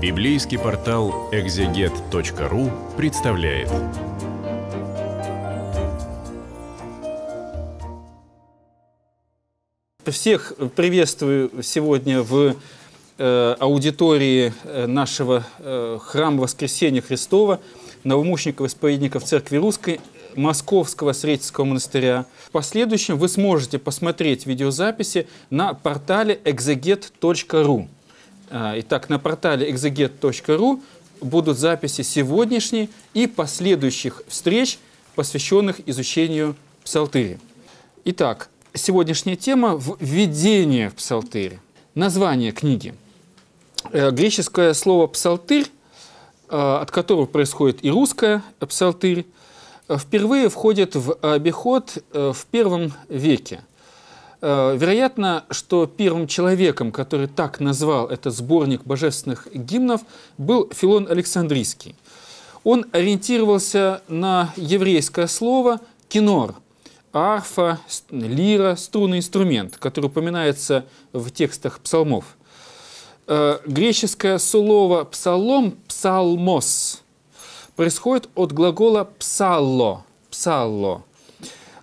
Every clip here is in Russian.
Библейский портал экзегет.ру представляет. Всех приветствую сегодня в э, аудитории э, нашего э, храма Воскресения Христова, новомучеников исповедников Церкви Русской Московского Сретенского монастыря. В последующем вы сможете посмотреть видеозаписи на портале exeget.ru. А, итак, на портале exeget.ru будут записи сегодняшней и последующих встреч, посвященных изучению псалтыри. Итак, сегодняшняя тема – введение в псалтырь. Название книги. Э, греческое слово «псалтырь», э, от которого происходит и русское «псалтырь», впервые входит в обиход э, в первом веке. Э, вероятно, что первым человеком, который так назвал этот сборник божественных гимнов, был Филон Александрийский. Он ориентировался на еврейское слово «кинор», арфа, лира, струнный инструмент, который упоминается в текстах псалмов. Э, греческое слово «псалом» – «псалмос», происходит от глагола «псалло», «псалло»,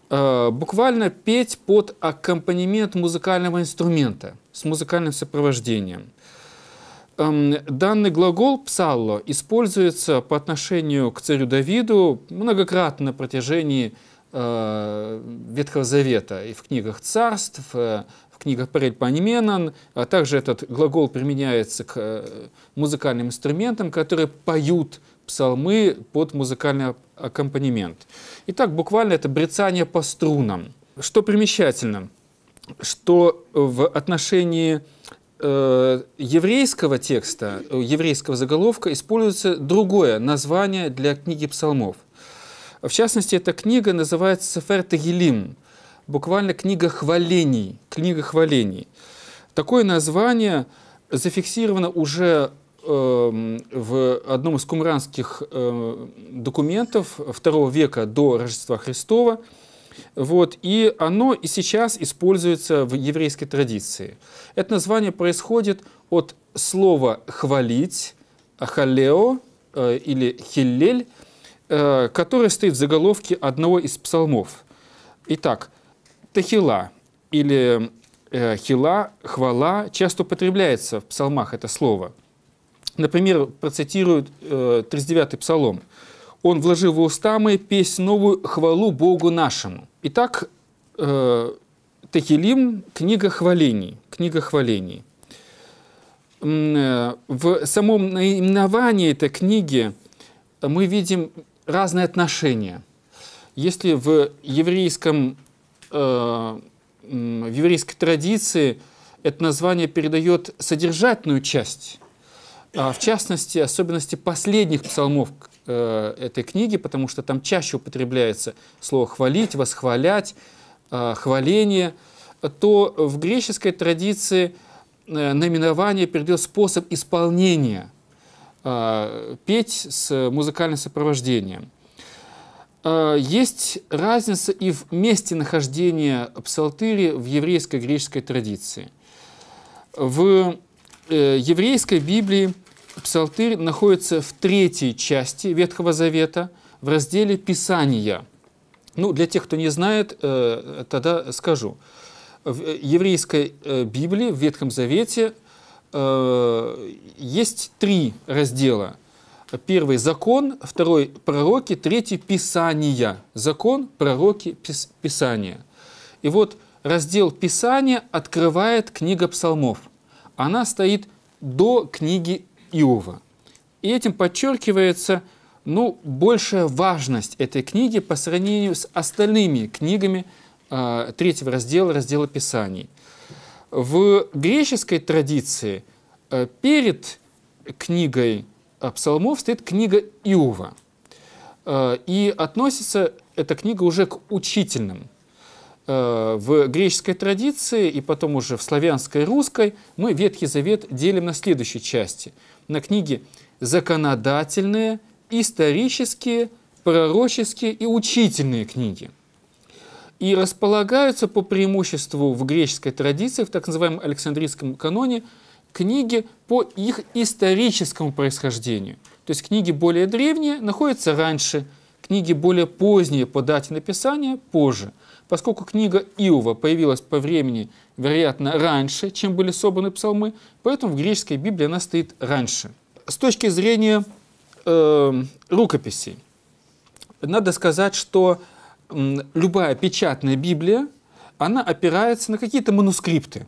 буквально петь под аккомпанемент музыкального инструмента с музыкальным сопровождением. Эм, данный глагол «псалло» используется по отношению к царю Давиду многократно на протяжении э, Ветхого Завета и в книгах царств, э, в книгах Парель Панименон, а также этот глагол применяется к музыкальным инструментам, которые поют псалмы под музыкальный аккомпанемент. Итак, буквально это брецание по струнам. Что примечательно, что в отношении э, еврейского текста, еврейского заголовка используется другое название для книги псалмов. В частности, эта книга называется Сефер Тагилим, буквально книга хвалений, книга хвалений. Такое название зафиксировано уже Эм, в одном из кумранских э, документов II века до Рождества Христова. Вот, и оно и сейчас используется в еврейской традиции. Это название происходит от слова «хвалить», «халео» э, или «хиллель», э, которое стоит в заголовке одного из псалмов. Итак, «тахила» или «хила», «хвала» часто употребляется в псалмах это слово – Например, процитируют э, 39-й псалом. «Он вложил в уста мои песнь новую хвалу Богу нашему». Итак, э, Тахилим – книга хвалений. Книга хвалений. Э, в самом наименовании этой книги мы видим разные отношения. Если в еврейском э, в еврейской традиции это название передает содержательную часть, а, в частности, особенности последних псалмов э, этой книги, потому что там чаще употребляется слово «хвалить», «восхвалять», э, «хваление», то в греческой традиции э, наименование передает способ исполнения, петь с музыкальным сопровождением. Есть разница и в месте нахождения псалтыри в еврейской греческой традиции. В еврейской Библии Псалтырь находится в третьей части Ветхого Завета в разделе Писания. Ну, для тех, кто не знает, э, тогда скажу. В еврейской э, Библии, в Ветхом Завете, э, есть три раздела. Первый – закон, второй – пророки, третий – писания. Закон, пророки, писания. И вот раздел Писания открывает книга псалмов. Она стоит до книги Иова. И этим подчеркивается ну, большая важность этой книги по сравнению с остальными книгами э, третьего раздела, раздела Писаний. В греческой традиции э, перед книгой э, псалмов стоит книга Иова. Э, и относится эта книга уже к учительным. Э, в греческой традиции и потом уже в славянской русской мы Ветхий Завет делим на следующие части – на книги законодательные, исторические, пророческие и учительные книги. И располагаются по преимуществу в греческой традиции, в так называемом Александрийском каноне, книги по их историческому происхождению. То есть книги более древние находятся раньше, книги более поздние по дате написания позже. Поскольку книга Иова появилась по времени, вероятно, раньше, чем были собраны псалмы, поэтому в греческой Библии она стоит раньше. С точки зрения э, рукописей, надо сказать, что э, любая печатная Библия, она опирается на какие-то манускрипты.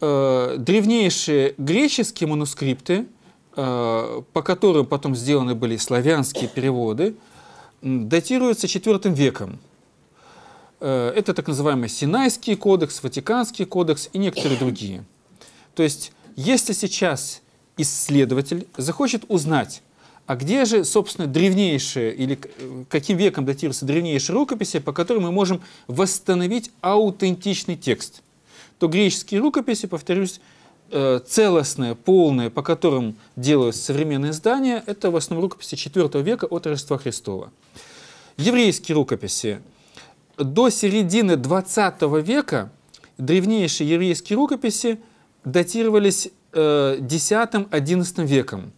Э, древнейшие греческие манускрипты – Э, по которым потом сделаны были славянские переводы, датируются IV веком. Э, это так называемый Синайский кодекс, Ватиканский кодекс и некоторые другие. То есть, если сейчас исследователь захочет узнать, а где же, собственно, древнейшие или каким веком датируются древнейшие рукописи, по которым мы можем восстановить аутентичный текст, то греческие рукописи, повторюсь, Э, целостные, полные, по которым делаются современные издания, это в основном рукописи IV века от Рождества Христова. Еврейские рукописи. До середины XX века древнейшие еврейские рукописи датировались X-XI э, веком.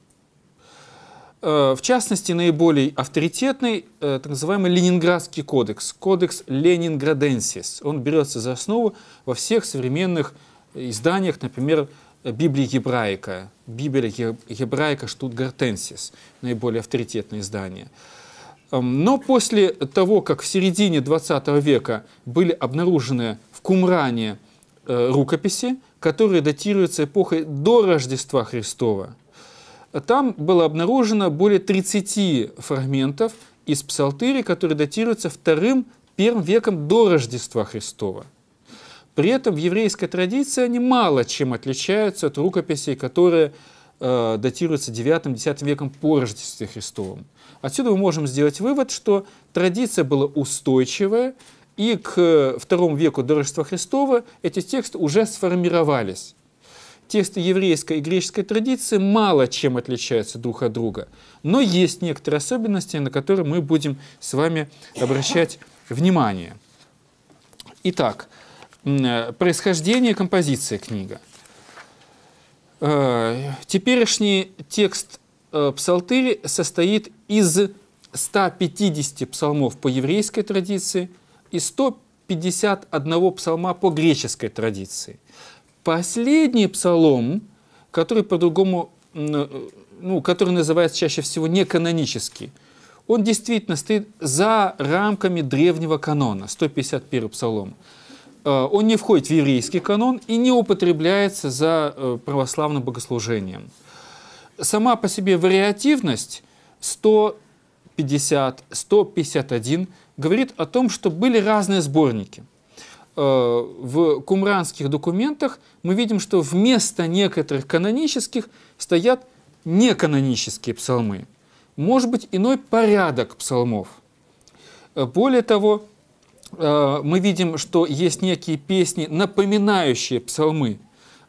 Э, в частности, наиболее авторитетный так называемый Ленинградский кодекс, кодекс Ленинграденсис. Он берется за основу во всех современных изданиях, например, Библия Гебраика, Библия Гебраика Штутгартенсис, наиболее авторитетное издание. Эм, но после того, как в середине 20 века были обнаружены в Кумране э, рукописи, которые датируются эпохой до Рождества Христова, там было обнаружено более 30 фрагментов из псалтыри, которые датируются вторым, первым веком до Рождества Христова. При этом в еврейской традиции они мало чем отличаются от рукописей, которые э, датируются 9-10 веком по Рождестве Христовом. Отсюда мы можем сделать вывод, что традиция была устойчивая, и к второму веку до Рождества Христова эти тексты уже сформировались. Тексты еврейской и греческой традиции мало чем отличаются друг от друга, но есть некоторые особенности, на которые мы будем с вами обращать внимание. Итак, Э, происхождение композиции книга. Э, теперешний текст э, псалтыри состоит из 150 псалмов по еврейской традиции и 151 псалма по греческой традиции. Последний псалом, который по-другому, ну, который называется чаще всего неканонический, он действительно стоит за рамками древнего канона, 151 псалом. Э, он не входит в еврейский канон и не употребляется за э, православным богослужением. Сама по себе вариативность 150, 151 говорит о том, что были разные сборники. Э, в кумранских документах мы видим, что вместо некоторых канонических стоят неканонические псалмы. Может быть, иной порядок псалмов. Более того, мы видим, что есть некие песни, напоминающие псалмы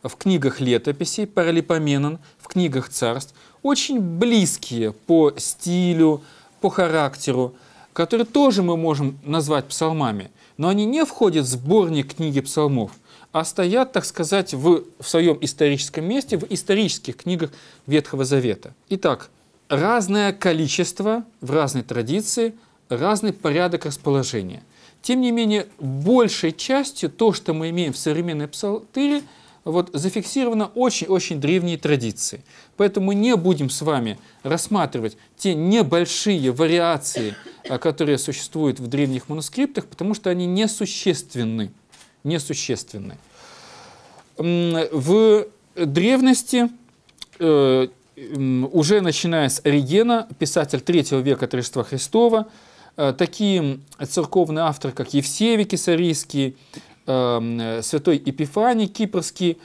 в книгах летописей, паралипоменон, в книгах царств, очень близкие по стилю, по характеру, которые тоже мы можем назвать псалмами, но они не входят в сборник книги псалмов, а стоят, так сказать, в, в своем историческом месте, в исторических книгах Ветхого Завета. Итак, разное количество в разной традиции, разный порядок расположения – тем не менее, большей частью то, что мы имеем в современной псалтыре, вот, зафиксировано очень-очень древние традиции. Поэтому мы не будем с вами рассматривать те небольшие вариации, а, которые существуют в древних манускриптах, потому что они несущественны. несущественны. В древности, э, уже начиная с Оригена, писатель третьего века от Рождества Христова, такие церковные авторы, как Евсевий Кесарийский, э, святой Епифаний Кипрский,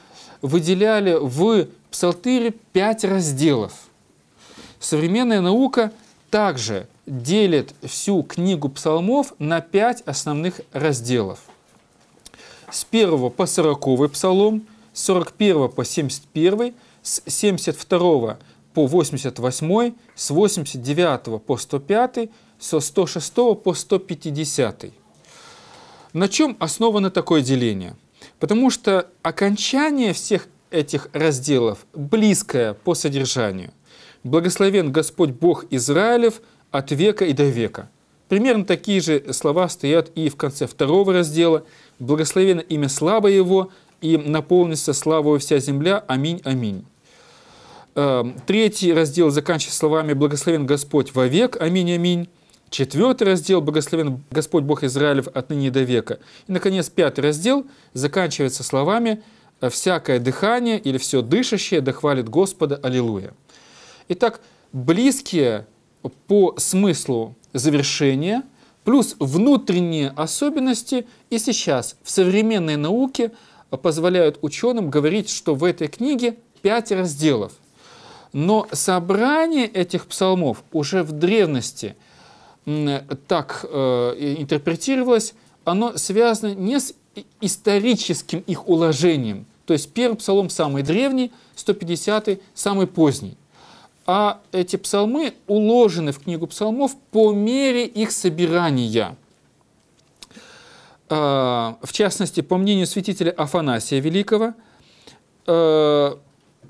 выделяли в псалтыре пять разделов. Современная наука также делит всю книгу псалмов на пять основных разделов. С 1 по 40 псалом, с 41 по 71, с 72 по 88, с 89 по 105, со 106 по 150. На чем основано такое деление? Потому что окончание всех этих разделов близкая по содержанию. «Благословен Господь Бог Израилев от века и до века». Примерно такие же слова стоят и в конце второго раздела. «Благословено имя славы Его, и наполнится славою вся земля. Аминь, аминь». Эм, третий раздел заканчивается словами «Благословен Господь вовек. Аминь, аминь». Четвертый раздел «Благословен Господь Бог Израилев отныне до века». И, наконец, пятый раздел заканчивается словами «Всякое дыхание или все дышащее да хвалит Господа. Аллилуйя». Итак, близкие по смыслу завершения плюс внутренние особенности и сейчас в современной науке позволяют ученым говорить, что в этой книге пять разделов. Но собрание этих псалмов уже в древности – так э, интерпретировалось, оно связано не с историческим их уложением, то есть первый псалом самый древний, 150-й самый поздний, а эти псалмы уложены в книгу псалмов по мере их собирания. Э, в частности, по мнению святителя Афанасия Великого, э,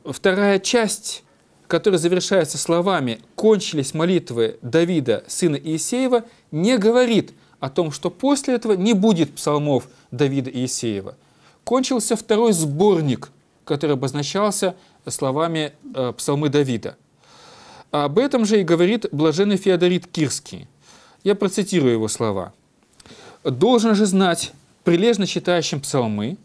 вторая часть который завершается словами «кончились молитвы Давида, сына Иисеева», не говорит о том, что после этого не будет псалмов Давида Иисеева. Кончился второй сборник, который обозначался словами э, псалмы Давида. Об этом же и говорит блаженный Феодорит Кирский. Я процитирую его слова. «Должен же знать, прилежно читающим псалмы,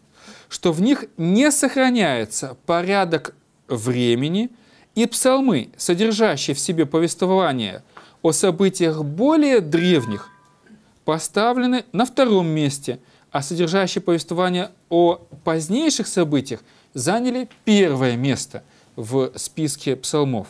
что в них не сохраняется порядок времени – и псалмы, содержащие в себе повествование о событиях более древних, поставлены на втором месте, а содержащие повествование о позднейших событиях заняли первое место в списке псалмов.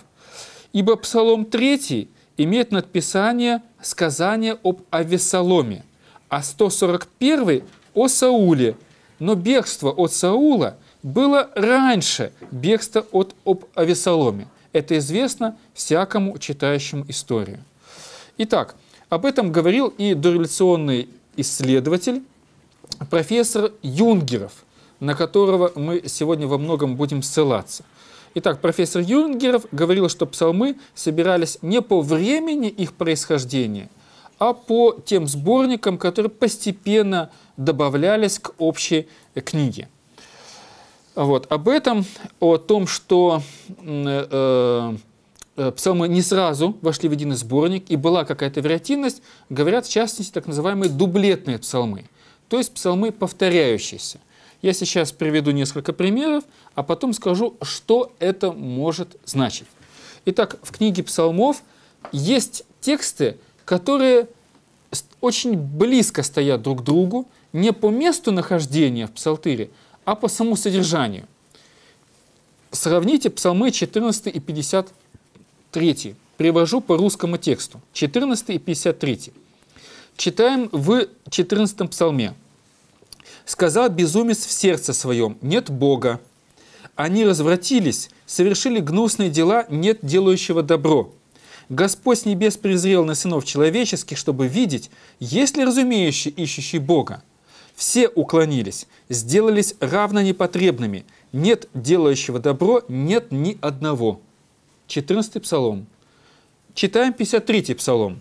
Ибо псалом 3 имеет надписание сказания об Авесоломе, а 141 о Сауле, но бегство от Саула – было раньше бегство от об Авесоломе. Это известно всякому читающему историю. Итак, об этом говорил и дореволюционный исследователь, профессор Юнгеров, на которого мы сегодня во многом будем ссылаться. Итак, профессор Юнгеров говорил, что псалмы собирались не по времени их происхождения, а по тем сборникам, которые постепенно добавлялись к общей книге. Вот. Об этом, о том, что э, э, псалмы не сразу вошли в единый сборник, и была какая-то вариативность, говорят в частности так называемые дублетные псалмы, то есть псалмы повторяющиеся. Я сейчас приведу несколько примеров, а потом скажу, что это может значить. Итак, в книге псалмов есть тексты, которые очень близко стоят друг к другу, не по месту нахождения в псалтыре, а по самому содержанию. Сравните псалмы 14 и 53. Привожу по русскому тексту. 14 и 53. Читаем в 14 псалме. «Сказал безумец в сердце своем, нет Бога. Они развратились, совершили гнусные дела, нет делающего добро. Господь с небес презрел на сынов человеческих, чтобы видеть, есть ли разумеющий, ищущий Бога. Все уклонились, сделались равно непотребными. Нет делающего добро, нет ни одного. 14 псалом. Читаем 53 псалом.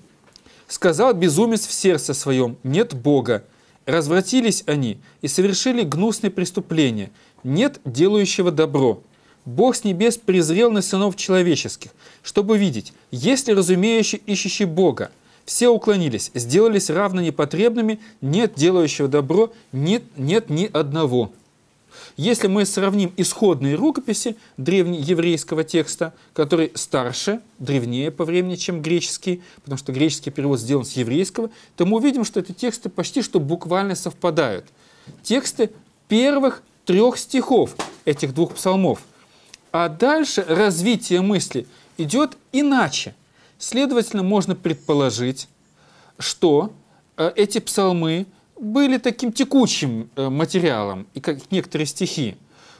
«Сказал безумец в сердце своем, нет Бога. Развратились они и совершили гнусные преступления. Нет делающего добро. Бог с небес презрел на сынов человеческих, чтобы видеть, есть ли разумеющий ищущий Бога, все уклонились, сделались равно непотребными, нет делающего добро, нет, нет ни одного. Если мы сравним исходные рукописи древнееврейского текста, который старше, древнее по времени, чем греческий, потому что греческий перевод сделан с еврейского, то мы увидим, что эти тексты почти что буквально совпадают. Тексты первых трех стихов этих двух псалмов. А дальше развитие мысли идет иначе – Следовательно, можно предположить, что э, эти псалмы были таким текучим э, материалом, и как некоторые стихи,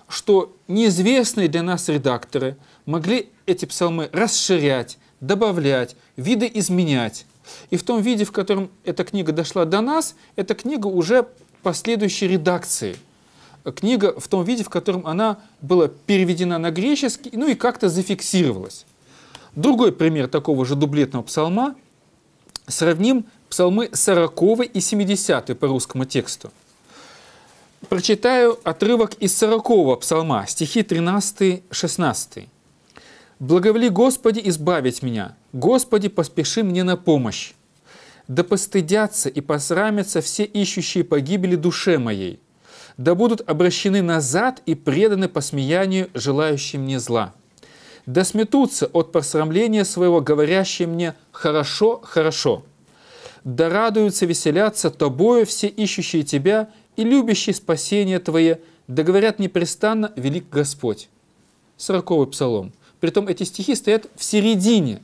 что неизвестные для нас редакторы могли эти псалмы расширять, добавлять, виды изменять. И в том виде, в котором эта книга дошла до нас, эта книга уже последующей редакции. книга в том виде, в котором она была переведена на греческий, ну и как-то зафиксировалась. Другой пример такого же дублетного псалма. Сравним псалмы 40 и 70 по русскому тексту. Прочитаю отрывок из 40 псалма, стихи 13-16. «Благоволи Господи избавить меня, Господи поспеши мне на помощь. Да постыдятся и посрамятся все ищущие погибели душе моей, да будут обращены назад и преданы посмеянию желающим мне зла. Да сметутся от посрамления своего, говорящие мне «хорошо, хорошо». Да радуются, веселятся тобою все ищущие тебя и любящие спасение твое, да говорят непрестанно «велик Господь». Сороковый псалом. Притом эти стихи стоят в середине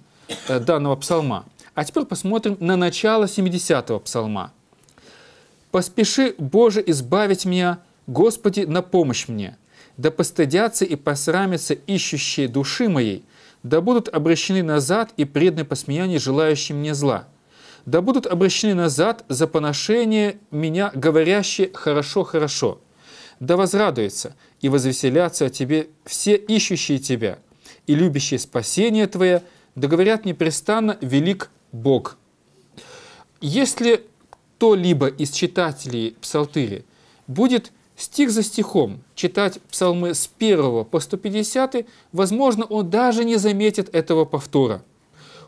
э, данного псалма. А теперь посмотрим на начало 70-го псалма. «Поспеши, Боже, избавить меня, Господи, на помощь мне. Да постыдятся и посрамятся ищущие души моей, да будут обращены назад и преданы посмеянию желающим мне зла. Да будут обращены назад за поношение меня, говорящие «хорошо, хорошо». Да возрадуются и возвеселятся о Тебе все ищущие Тебя и любящие спасение Твое, да говорят непрестанно «велик Бог». Если кто-либо из читателей Псалтыри будет стих за стихом читать псалмы с 1 по 150, возможно, он даже не заметит этого повтора.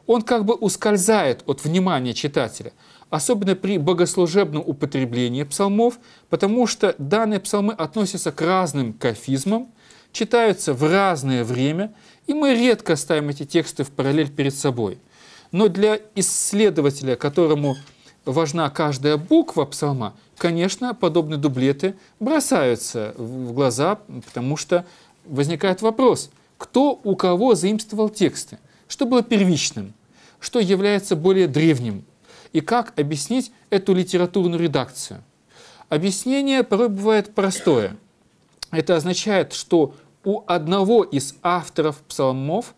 Он как бы ускользает от внимания читателя, особенно при богослужебном употреблении псалмов, потому что данные псалмы относятся к разным кафизмам, читаются в разное время, и мы редко ставим эти тексты в параллель перед собой. Но для исследователя, которому важна каждая буква псалма, конечно, подобные дублеты бросаются в глаза, потому что возникает вопрос, кто у кого заимствовал тексты, что было первичным, что является более древним, и как объяснить эту литературную редакцию. Объяснение порой бывает простое. Это означает, что у одного из авторов псалмов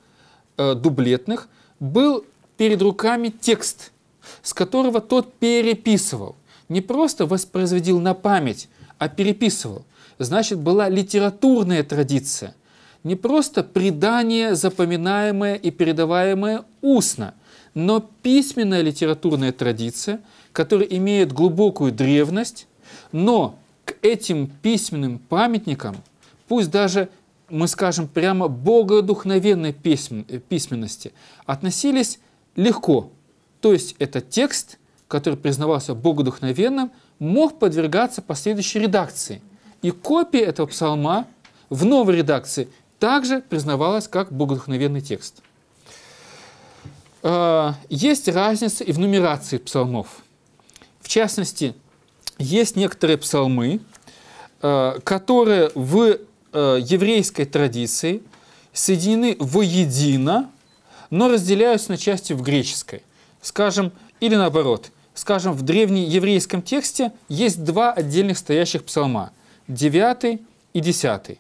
э, дублетных был перед руками текст – с которого тот переписывал. Не просто воспроизводил на память, а переписывал. Значит, была литературная традиция. Не просто предание, запоминаемое и передаваемое устно, но письменная литературная традиция, которая имеет глубокую древность, но к этим письменным памятникам, пусть даже мы скажем прямо богодухновенной письменности, относились легко, то есть этот текст, который признавался богодухновенным, мог подвергаться последующей редакции. И копия этого псалма в новой редакции также признавалась как богодухновенный текст. А, есть разница и в нумерации псалмов. В частности, есть некоторые псалмы, а, которые в а, еврейской традиции соединены воедино, но разделяются на части в греческой – Скажем, или наоборот, скажем, в древнееврейском тексте есть два отдельных стоящих псалма, 9 и 10.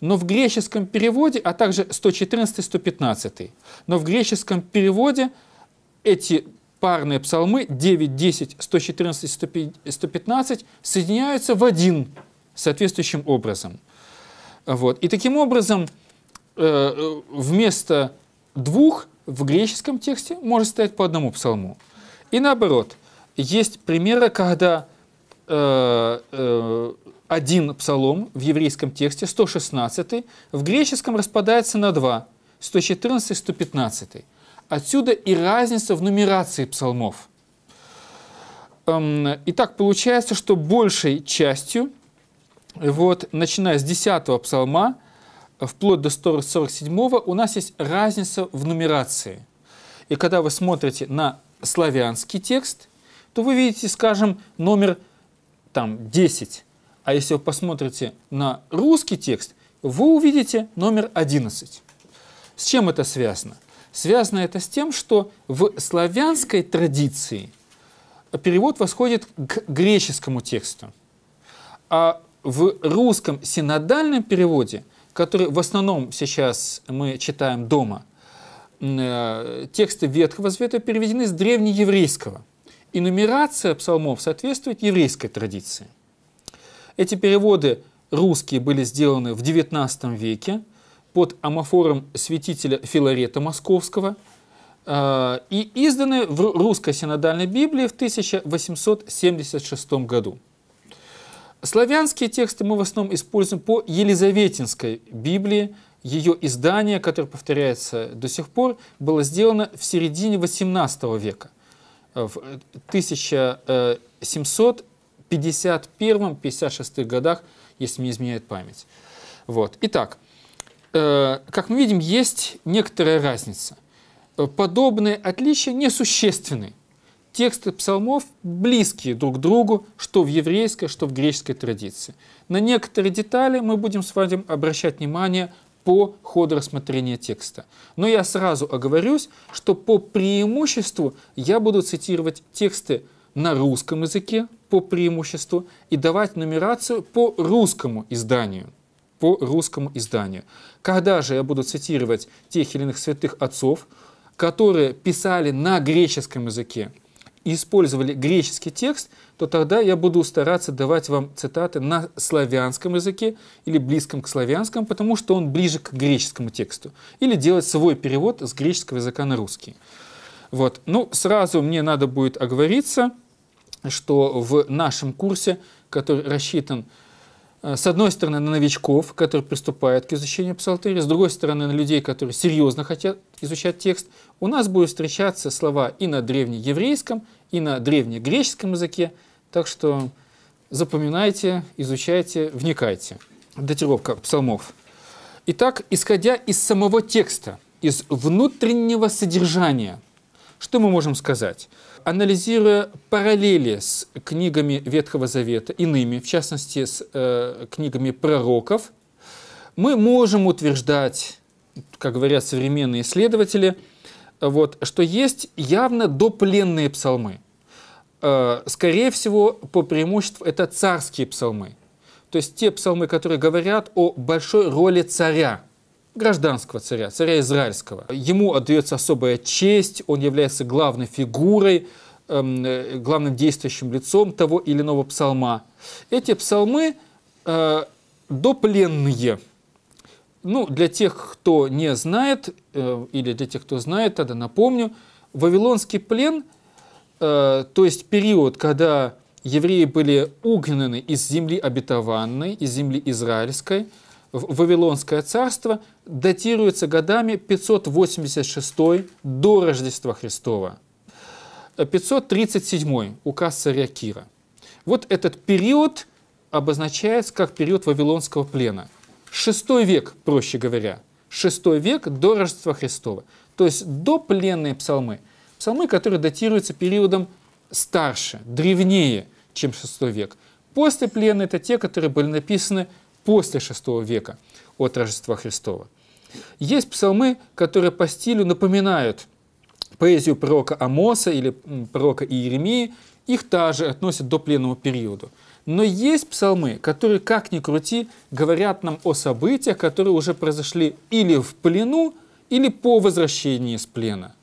Но в греческом переводе, а также 114 и 115. Но в греческом переводе эти парные псалмы 9, 10, 114 и 115 соединяются в один соответствующим образом. Вот. И таким образом э, вместо двух в греческом тексте может стоять по одному псалму. И наоборот, есть примеры, когда э, э, один псалом в еврейском тексте, 116, в греческом распадается на два, 114 и 115. Отсюда и разница в нумерации псалмов. Эм, Итак, получается, что большей частью, вот, начиная с 10 псалма, вплоть до 147 у нас есть разница в нумерации. И когда вы смотрите на славянский текст, то вы видите, скажем, номер там, 10. А если вы посмотрите на русский текст, вы увидите номер 11. С чем это связано? Связано это с тем, что в славянской традиции перевод восходит к греческому тексту. А в русском синодальном переводе – который в основном сейчас мы читаем дома, э, тексты Ветхого Завета переведены с древнееврейского. И нумерация псалмов соответствует еврейской традиции. Эти переводы русские были сделаны в XIX веке под амофором святителя Филарета Московского э, и изданы в русской синодальной Библии в 1876 году. Славянские тексты мы в основном используем по Елизаветинской Библии. Ее издание, которое повторяется до сих пор, было сделано в середине XVIII века, в 1751-56 годах, если не изменяет память. Вот. Итак, э, как мы видим, есть некоторая разница. Подобные отличия несущественны тексты псалмов близкие друг к другу, что в еврейской, что в греческой традиции. На некоторые детали мы будем с вами обращать внимание по ходу рассмотрения текста. Но я сразу оговорюсь, что по преимуществу я буду цитировать тексты на русском языке по преимуществу и давать нумерацию по русскому изданию. По русскому изданию. Когда же я буду цитировать тех или иных святых отцов, которые писали на греческом языке, использовали греческий текст, то тогда я буду стараться давать вам цитаты на славянском языке или близком к славянскому, потому что он ближе к греческому тексту. Или делать свой перевод с греческого языка на русский. Вот. Ну, сразу мне надо будет оговориться, что в нашем курсе, который рассчитан Э, с одной стороны, на новичков, которые приступают к изучению псалтыри, с другой стороны, на людей, которые серьезно хотят изучать текст, у нас будут встречаться слова и на древнееврейском, и на древнегреческом языке, так что запоминайте, изучайте, вникайте. Датировка псалмов. Итак, исходя из самого текста, из внутреннего содержания, что мы можем сказать? анализируя параллели с книгами Ветхого Завета, иными, в частности, с э, книгами пророков, мы можем утверждать, как говорят современные исследователи, вот, что есть явно допленные псалмы. Э, скорее всего, по преимуществу, это царские псалмы. То есть те псалмы, которые говорят о большой роли царя – гражданского царя, царя израильского. Ему отдается особая честь, он является главной фигурой, эм, э, главным действующим лицом того или иного псалма. Эти псалмы э, допленные. Ну, для тех, кто не знает, э, или для тех, кто знает, тогда напомню, Вавилонский плен, э, то есть период, когда евреи были угнаны из земли обетованной, из земли израильской, в Вавилонское царство датируется годами 586 до Рождества Христова. 537 указ царя Кира. Вот этот период обозначается как период Вавилонского плена. Шестой век, проще говоря. Шестой век до Рождества Христова. То есть до пленные псалмы. Псалмы, которые датируются периодом старше, древнее, чем шестой век. После плена это те, которые были написаны после VI века от Рождества Христова. Есть псалмы, которые по стилю напоминают поэзию пророка Амоса или пророка Иеремии, их также относят до пленного периода. Но есть псалмы, которые, как ни крути, говорят нам о событиях, которые уже произошли или в плену, или по возвращении из плена.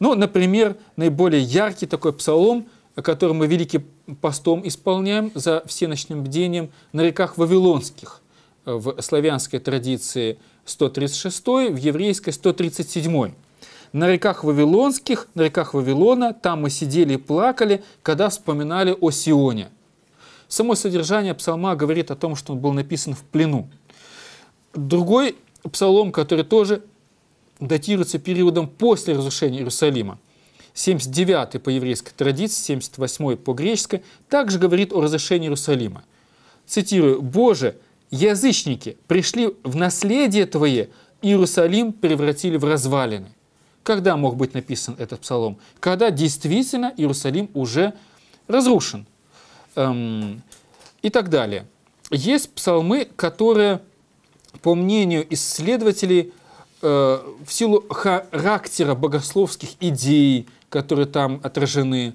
Ну, например, наиболее яркий такой псалом, который мы Великим постом исполняем за всеночным бдением на реках Вавилонских. В славянской традиции 136, в еврейской 137. На реках Вавилонских, на реках Вавилона, там мы сидели и плакали, когда вспоминали о Сионе. Само содержание псалма говорит о том, что он был написан в плену. Другой псалом, который тоже датируется периодом после разрушения Иерусалима – 79 по еврейской традиции, 78 по греческой, также говорит о разрешении Иерусалима. Цитирую, «Боже, язычники пришли в наследие Твое, Иерусалим превратили в развалины». Когда мог быть написан этот псалом? Когда действительно Иерусалим уже разрушен. Эм, и так далее. Есть псалмы, которые, по мнению исследователей, э, в силу характера богословских идей, которые там отражены,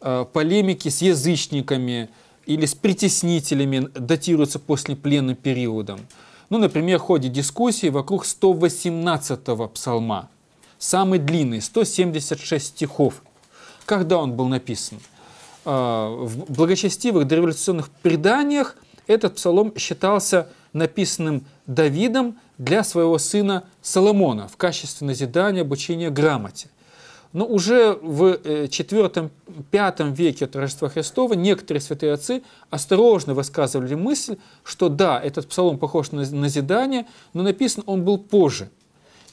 э, полемики с язычниками или с притеснителями датируются после плена периодом. Ну, например, в ходе дискуссии вокруг 118-го псалма, самый длинный, 176 стихов. Когда он был написан? Э, в благочестивых дореволюционных преданиях этот псалом считался написанным Давидом для своего сына Соломона в качестве назидания, обучения грамоте. Но уже в IV-V э, веке от Рождества Христова некоторые святые отцы осторожно высказывали мысль, что да, этот псалом похож на назидание, но написан он был позже.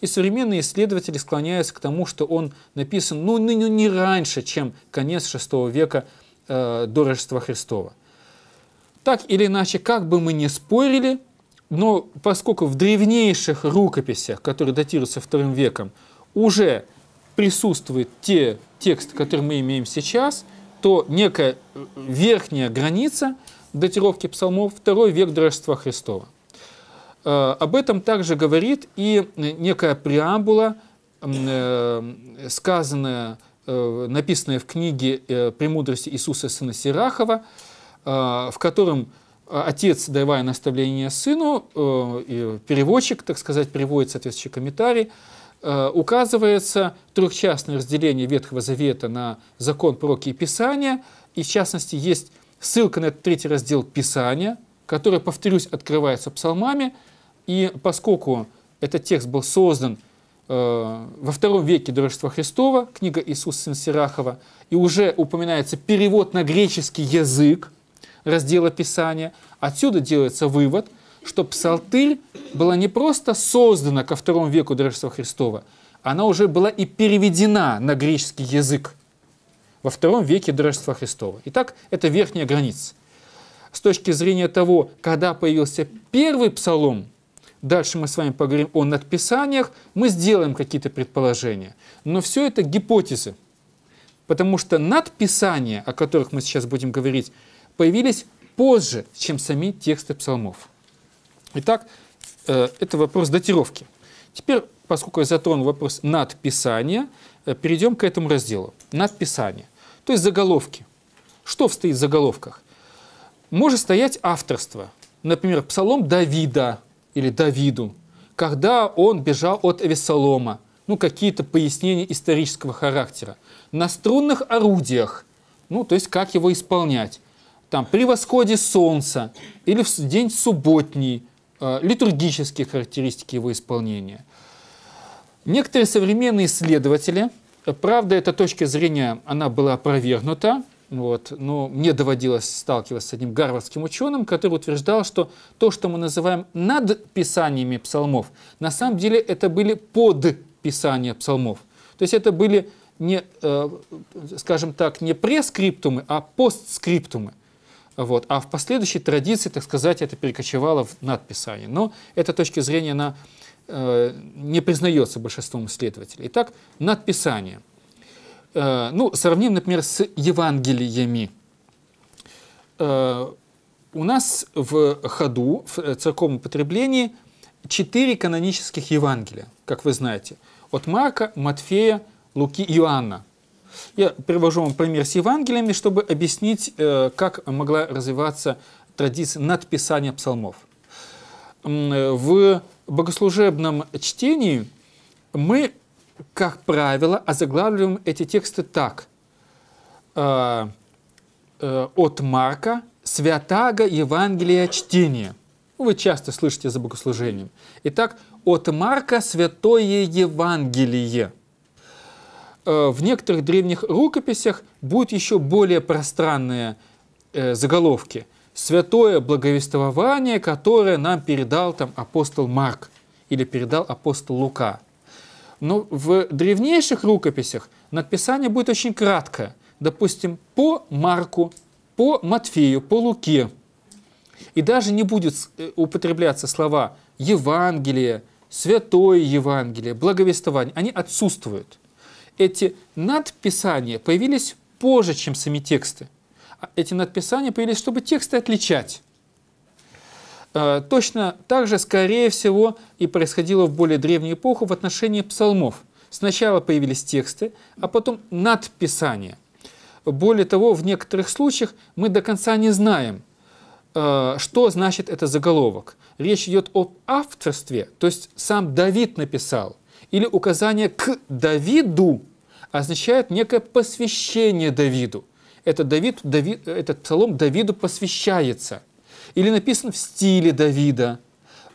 И современные исследователи склоняются к тому, что он написан ну, ну, не раньше, чем конец VI века э, до Рождества Христова. Так или иначе, как бы мы ни спорили, но поскольку в древнейших рукописях, которые датируются II веком, уже присутствуют те тексты, которые мы имеем сейчас, то некая верхняя граница датировки псалмов второй век до Рождества Христова. Э, об этом также говорит и некая преамбула, э, сказанная, написанная в книге «Премудрости Иисуса Сына Сирахова», в котором отец, давая наставление сыну, переводчик, так сказать, переводит соответствующий комментарий, Э, указывается трехчастное разделение Ветхого Завета на закон, пророки и Писания, и в частности есть ссылка на этот третий раздел Писания, который, повторюсь, открывается псалмами, и поскольку этот текст был создан э, во втором веке до Рождества Христова, книга Иисуса Сына Сирахова, и уже упоминается перевод на греческий язык раздела Писания, отсюда делается вывод, что псалтырь была не просто создана ко второму веку до Рождества Христова, она уже была и переведена на греческий язык во втором веке до Рождества Христова. Итак, это верхняя граница. С точки зрения того, когда появился первый псалом, дальше мы с вами поговорим о надписаниях, мы сделаем какие-то предположения. Но все это гипотезы, потому что надписания, о которых мы сейчас будем говорить, появились позже, чем сами тексты псалмов. Итак, э, это вопрос датировки. Теперь, поскольку я затронул вопрос надписания, э, перейдем к этому разделу. Надписание. То есть заголовки. Что стоит в заголовках? Может стоять авторство. Например, псалом Давида или Давиду, когда он бежал от Эвесолома. Ну, какие-то пояснения исторического характера. На струнных орудиях. Ну, то есть, как его исполнять. Там, при восходе солнца или в день субботний – Э, литургические характеристики его исполнения. Некоторые современные исследователи, э, правда, эта точка зрения, она была опровергнута, вот, но мне доводилось сталкиваться с одним гарвардским ученым, который утверждал, что то, что мы называем надписаниями псалмов, на самом деле это были подписания псалмов. То есть это были не, э, скажем так, не прескриптумы, а постскриптумы. Вот. А в последующей традиции, так сказать, это перекочевало в надписание. Но эта точка зрения, она э, не признается большинством исследователей. Итак, надписание. Э, ну, сравним, например, с Евангелиями. Э, у нас в ходу, в церковном потреблении, четыре канонических Евангелия, как вы знаете. От Марка, Матфея, Луки Иоанна. Я привожу вам пример с Евангелиями, чтобы объяснить, э, как могла развиваться традиция надписания псалмов. В богослужебном чтении мы, как правило, озаглавливаем эти тексты так. Э, э, От Марка «Святаго Евангелия чтения». Вы часто слышите за богослужением. Итак, от Марка «Святое Евангелие». Э, в некоторых древних рукописях будут еще более пространные э, заголовки. Святое благовествование, которое нам передал там апостол Марк или передал апостол Лука. Но в древнейших рукописях надписание будет очень краткое. Допустим, по Марку, по Матфею, по Луке. И даже не будет э, употребляться слова Евангелие, Святое Евангелие, благовествование. Они отсутствуют эти надписания появились позже, чем сами тексты. А эти надписания появились, чтобы тексты отличать. Э, точно так же, скорее всего, и происходило в более древнюю эпоху в отношении псалмов. Сначала появились тексты, а потом надписания. Более того, в некоторых случаях мы до конца не знаем, э, что значит это заголовок. Речь идет об авторстве, то есть сам Давид написал – или указание к Давиду означает некое посвящение Давиду. Это Давид, Давид, этот псалом Давиду посвящается. Или написан в стиле Давида,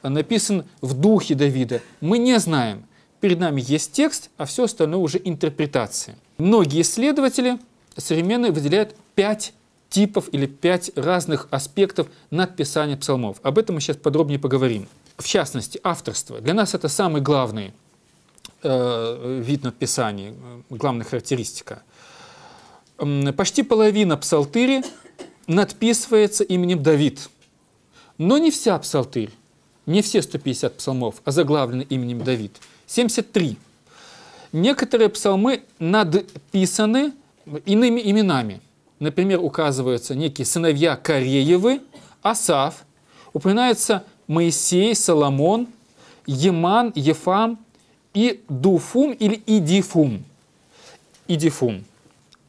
написан в духе Давида. Мы не знаем. Перед нами есть текст, а все остальное уже интерпретация. Многие исследователи современные выделяют пять типов или пять разных аспектов надписания псалмов. Об этом мы сейчас подробнее поговорим. В частности, авторство. Для нас это самый главный э, вид надписания, э, главная характеристика. Почти половина псалтыри надписывается именем Давид. Но не вся псалтырь, не все 150 псалмов, а заглавлены именем Давид. 73. Некоторые псалмы надписаны иными именами. Например, указываются некие сыновья Кореевы, Асав, упоминается Моисей, Соломон, Еман, Ефам и Дуфум или Идифум. Идифум.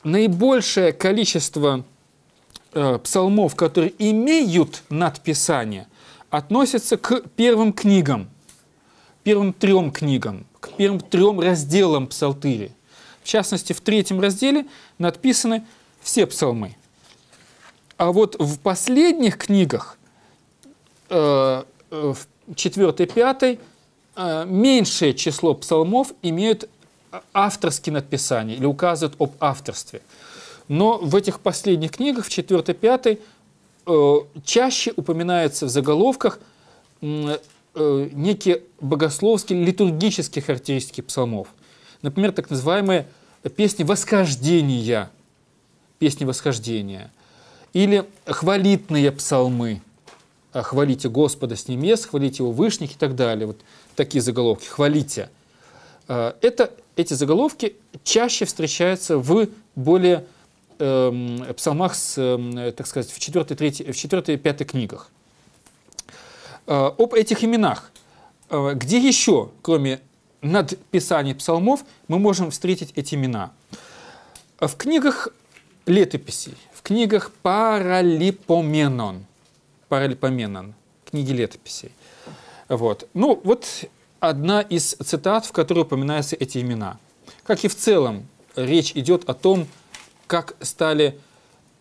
Наибольшее количество э, псалмов, которые имеют надписание, относятся к первым книгам, первым трем книгам, к первым трем разделам псалтыри. В частности, в третьем разделе надписаны все псалмы. А вот в последних книгах, э, э, в четвертой, пятой, э, меньшее число псалмов имеют авторские надписания или указывают об авторстве. Но в этих последних книгах, в четвертой, пятой, чаще упоминается в заголовках некие богословские, литургические характеристики псалмов. Например, так называемые песни восхождения, песни восхождения, или хвалитные псалмы, хвалите Господа с небес, хвалите Его вышних и так далее. Вот такие заголовки, хвалите. А, это, эти заголовки чаще встречаются в более э, псалмах, с, э, так сказать, в 4, 3, в 4 и 5 книгах. Э, об этих именах. Э, где еще, кроме надписаний псалмов, мы можем встретить эти имена? В книгах летописей, в книгах Паралипоменон, Паралипоменон, книги летописей. Вот. Ну, вот одна из цитат, в которой упоминаются эти имена. Как и в целом, речь идет о том, как стали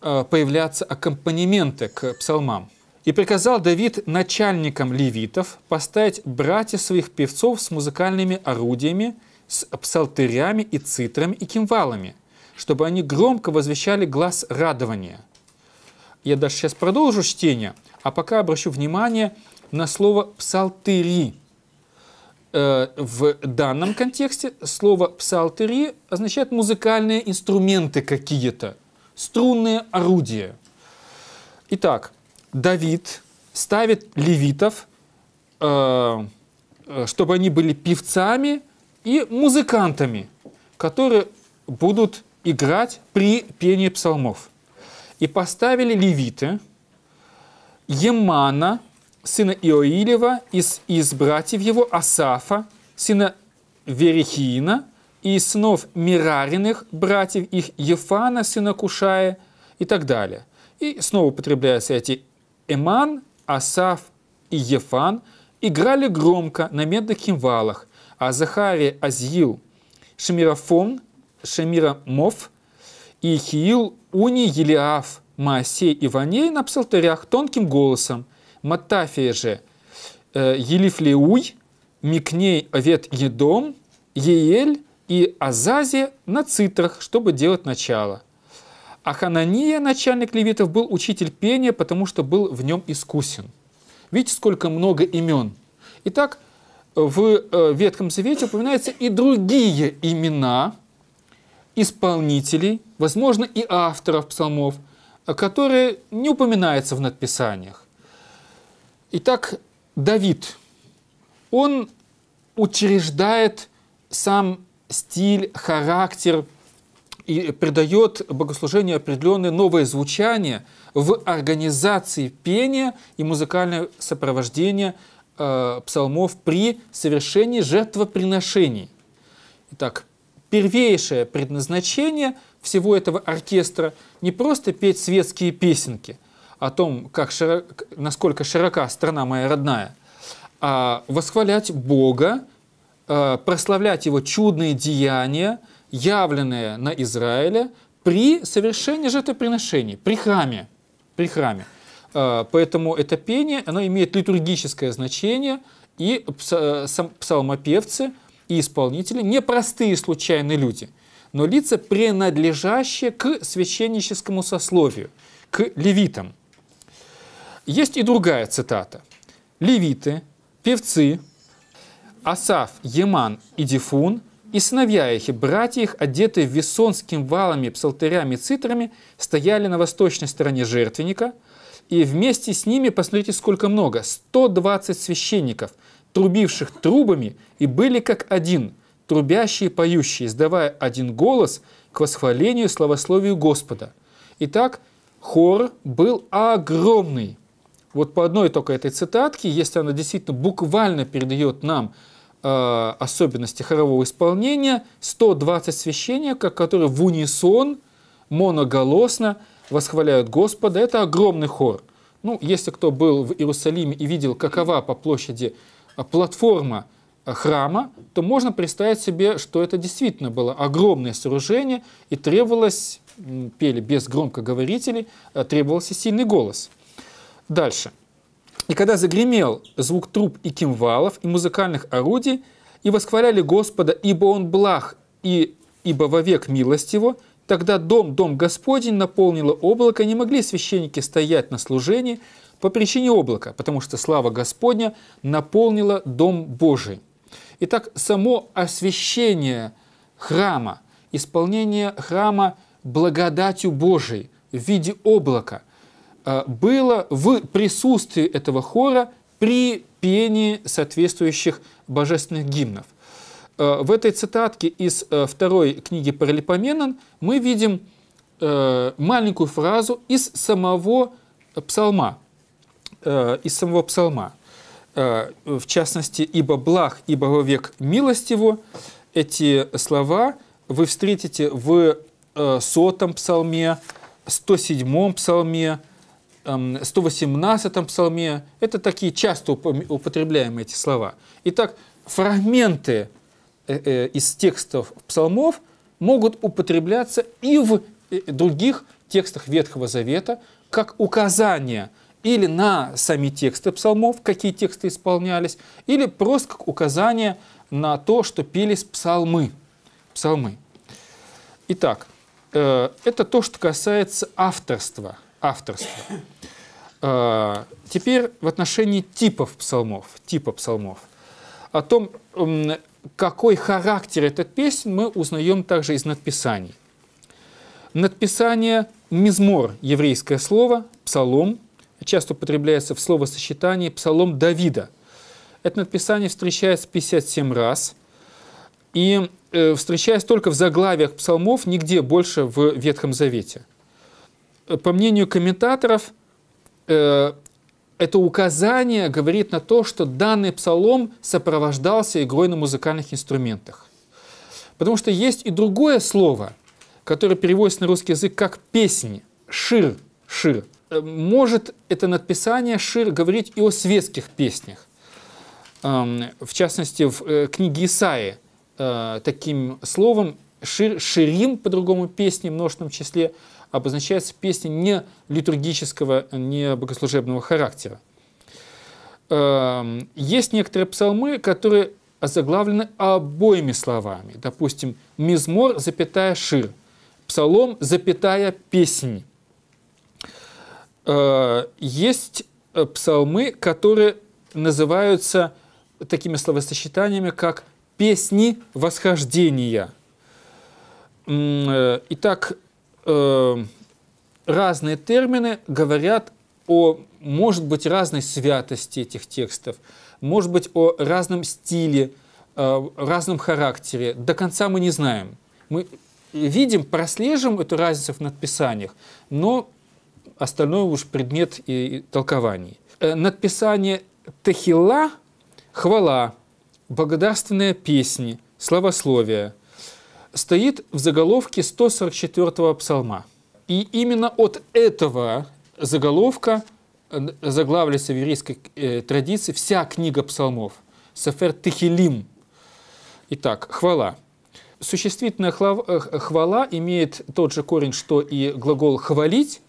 э, появляться аккомпанементы к псалмам. «И приказал Давид начальникам левитов поставить братьев своих певцов с музыкальными орудиями, с псалтырями и цитрами и кимвалами, чтобы они громко возвещали глаз радования». Я даже сейчас продолжу чтение, а пока обращу внимание на слово «псалтыри». Э, в данном контексте слово «псалтыри» означает музыкальные инструменты какие-то, струнные орудия. Итак, Давид ставит левитов, э, э, чтобы они были певцами и музыкантами, которые будут играть при пении псалмов. И поставили левиты Емана, сына Иоилева, из, из братьев его Асафа, сына Верихиина, и сынов Мирариных, братьев их Ефана, сына Кушая, и так далее. И снова употребляются эти Эман, Асаф и Ефан играли громко на медных кимвалах, а Захария Азил, Шемирафон, Шемирамов и Хиил, Уни, Елиаф, Маасей и Ваней на псалтырях тонким голосом. Матафия же э, Елифлеуй, Микней Овет Едом, Еель и Азази на цитрах, чтобы делать начало – а Ханания, начальник левитов, был учитель пения, потому что был в нем искусен. Видите, сколько много имен. Итак, в э, Ветхом Завете упоминаются и другие имена исполнителей, возможно, и авторов псалмов, которые не упоминаются в надписаниях. Итак, Давид, он учреждает сам стиль, характер и придает богослужению определенное новое звучание в организации пения и музыкального сопровождения э, псалмов при совершении жертвоприношений. Итак, первейшее предназначение всего этого оркестра не просто петь светские песенки о том, как широк, насколько широка страна моя родная, а восхвалять Бога, э, прославлять Его чудные деяния – явленное на Израиле при совершении жертвоприношений, при храме. При храме. А, поэтому это пение, оно имеет литургическое значение, и псалмопевцы и исполнители не простые случайные люди, но лица, принадлежащие к священническому сословию, к левитам. Есть и другая цитата. «Левиты, певцы, Асав, Еман и Дифун – и сыновья их, и братья их, одетые весонским валами, псалтырями, цитрами, стояли на восточной стороне жертвенника, и вместе с ними, посмотрите, сколько много, 120 священников, трубивших трубами, и были как один, трубящие и поющие, издавая один голос к восхвалению и славословию Господа. Итак, хор был огромный. Вот по одной только этой цитатке, если она действительно буквально передает нам Э, особенности хорового исполнения 120 священников, которые в унисон, моноголосно восхваляют Господа. Это огромный хор. Ну, если кто был в Иерусалиме и видел, какова по площади э, платформа э, храма, то можно представить себе, что это действительно было огромное сооружение и требовалось, пели без громкоговорителей, требовался сильный голос. Дальше – и когда загремел звук труб и кимвалов, и музыкальных орудий, и восхваляли Господа, ибо Он благ, и ибо вовек милость Его, тогда дом, дом Господень наполнило облако, не могли священники стоять на служении по причине облака, потому что слава Господня наполнила дом Божий. Итак, само освящение храма, исполнение храма благодатью Божией в виде облака – было в присутствии этого хора при пении соответствующих божественных гимнов. Э, в этой цитатке из э, второй книги Паралипоменон мы видим маленькую фразу из самого псалма. Из самого псалма. В частности, «Ибо благ, ибо вовек милость его». Эти слова вы встретите в сотом псалме, 107 псалме, 118 м псалме. Это такие часто употребляемые эти слова. Итак, фрагменты э, э, из текстов псалмов могут употребляться и в э, других текстах Ветхого Завета как указание или на сами тексты псалмов, какие тексты исполнялись, или просто как указание на то, что пелись псалмы. псалмы. Итак, это то, что касается авторства – авторства. А, теперь в отношении типов псалмов, типа псалмов. О том, какой характер этот песен, мы узнаем также из надписаний. Надписание «мизмор» – еврейское слово, псалом, часто употребляется в словосочетании «псалом Давида». Это надписание встречается 57 раз и э, встречается только в заглавиях псалмов, нигде больше в Ветхом Завете – по мнению комментаторов, э, это указание говорит на то, что данный псалом сопровождался игрой на музыкальных инструментах. Потому что есть и другое слово, которое переводится на русский язык как «песни», «шир», «шир». Э, может это надписание «шир» говорить и о светских песнях. Эм, в частности, в э, книге Исаи таким словом «шир», «ширим», по-другому «песни» в множественном числе – обозначается песня не литургического, не богослужебного характера. Эм, есть некоторые псалмы, которые озаглавлены обоими словами. Допустим, «Мизмор, запятая шир», «Псалом, запятая песнь». Э, есть э, псалмы, которые называются такими словосочетаниями, как «песни восхождения». Э, итак, э, разные термины говорят о, может быть, разной святости этих текстов, может быть, о разном стиле, э, разном характере. До конца мы не знаем. Мы видим, прослеживаем эту разницу в надписаниях, но остальное уж предмет и, и толкований. Э, надписание «Тахила» – хвала, благодарственные песни, славословие – стоит в заголовке 144-го псалма. И именно от этого заголовка э, заглавляется в еврейской э, традиции вся книга псалмов. Сафер Техилим. Итак, хвала. Существительная э, хвала имеет тот же корень, что и глагол «хвалить»,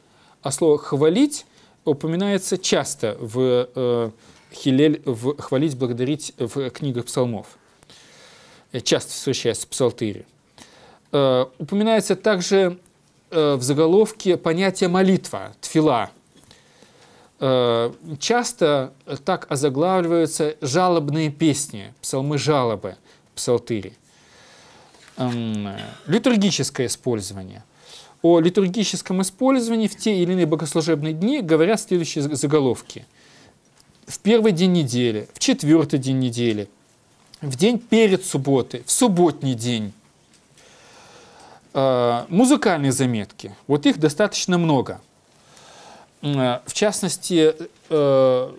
а слово «хвалить» упоминается часто в Хилель, в «Хвалить, благодарить» в книгах псалмов. Часто встречается в псалтыре. Э, упоминается также э, в заголовке понятие молитва, тфила. Э, часто так озаглавливаются жалобные песни, псалмы жалобы, псалтыри. Эм, литургическое использование – о литургическом использовании в те или иные богослужебные дни говорят следующие заголовки. В первый день недели, в четвертый день недели, в день перед субботой, в субботний день. Э, музыкальные заметки, вот их достаточно много. Э, в частности, э,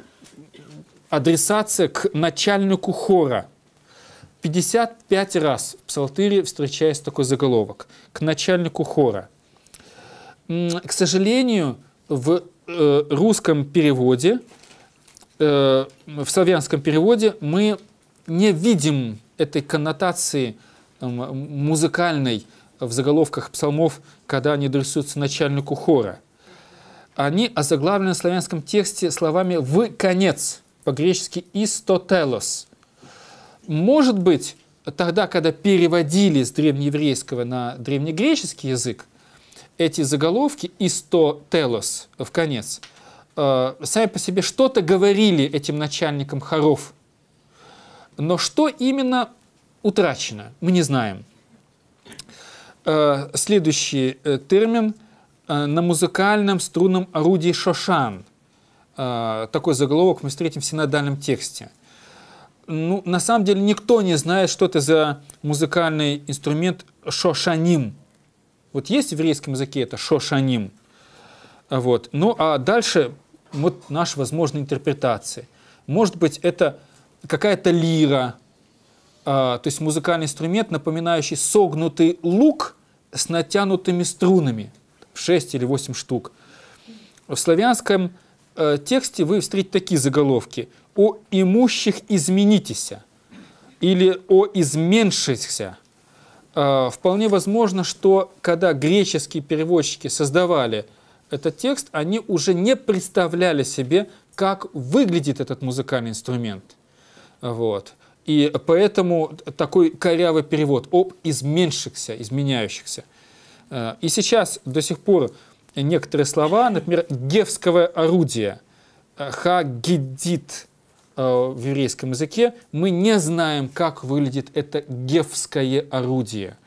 адресация к начальнику хора. 55 раз в Псалтыре встречается такой заголовок. К начальнику хора – к сожалению, в русском переводе, в славянском переводе мы не видим этой коннотации музыкальной в заголовках псалмов, когда они адресуются начальнику хора. Они озаглавлены в славянском тексте словами «в конец», по-гречески «истотелос». Может быть, тогда, когда переводили с древнееврейского на древнегреческий язык, эти заголовки и 100 телос в конец, э, сами по себе что-то говорили этим начальникам хоров. Но что именно утрачено, мы не знаем. Э, следующий э, термин на музыкальном струнном орудии шошан. Такой заголовок мы встретим в синодальном тексте. Ну, на самом деле никто не знает, что это за музыкальный инструмент шошаним – вот есть в еврейском языке это шошаним. Вот. Ну а дальше вот наши возможные интерпретации. Может быть, это какая-то лира, то есть музыкальный инструмент, напоминающий согнутый лук с натянутыми струнами, 6 или 8 штук. В славянском э, тексте вы встретите такие заголовки «О имущих изменитесь» или «О изменшихся». А, вполне возможно, что когда греческие переводчики создавали этот текст, они уже не представляли себе, как выглядит этот музыкальный инструмент. Вот. И поэтому такой корявый перевод об изменшихся, изменяющихся. А, и сейчас до сих пор некоторые слова, например, гевское орудие, хагидит, Э, в еврейском языке, мы не знаем, как выглядит это гевское орудие.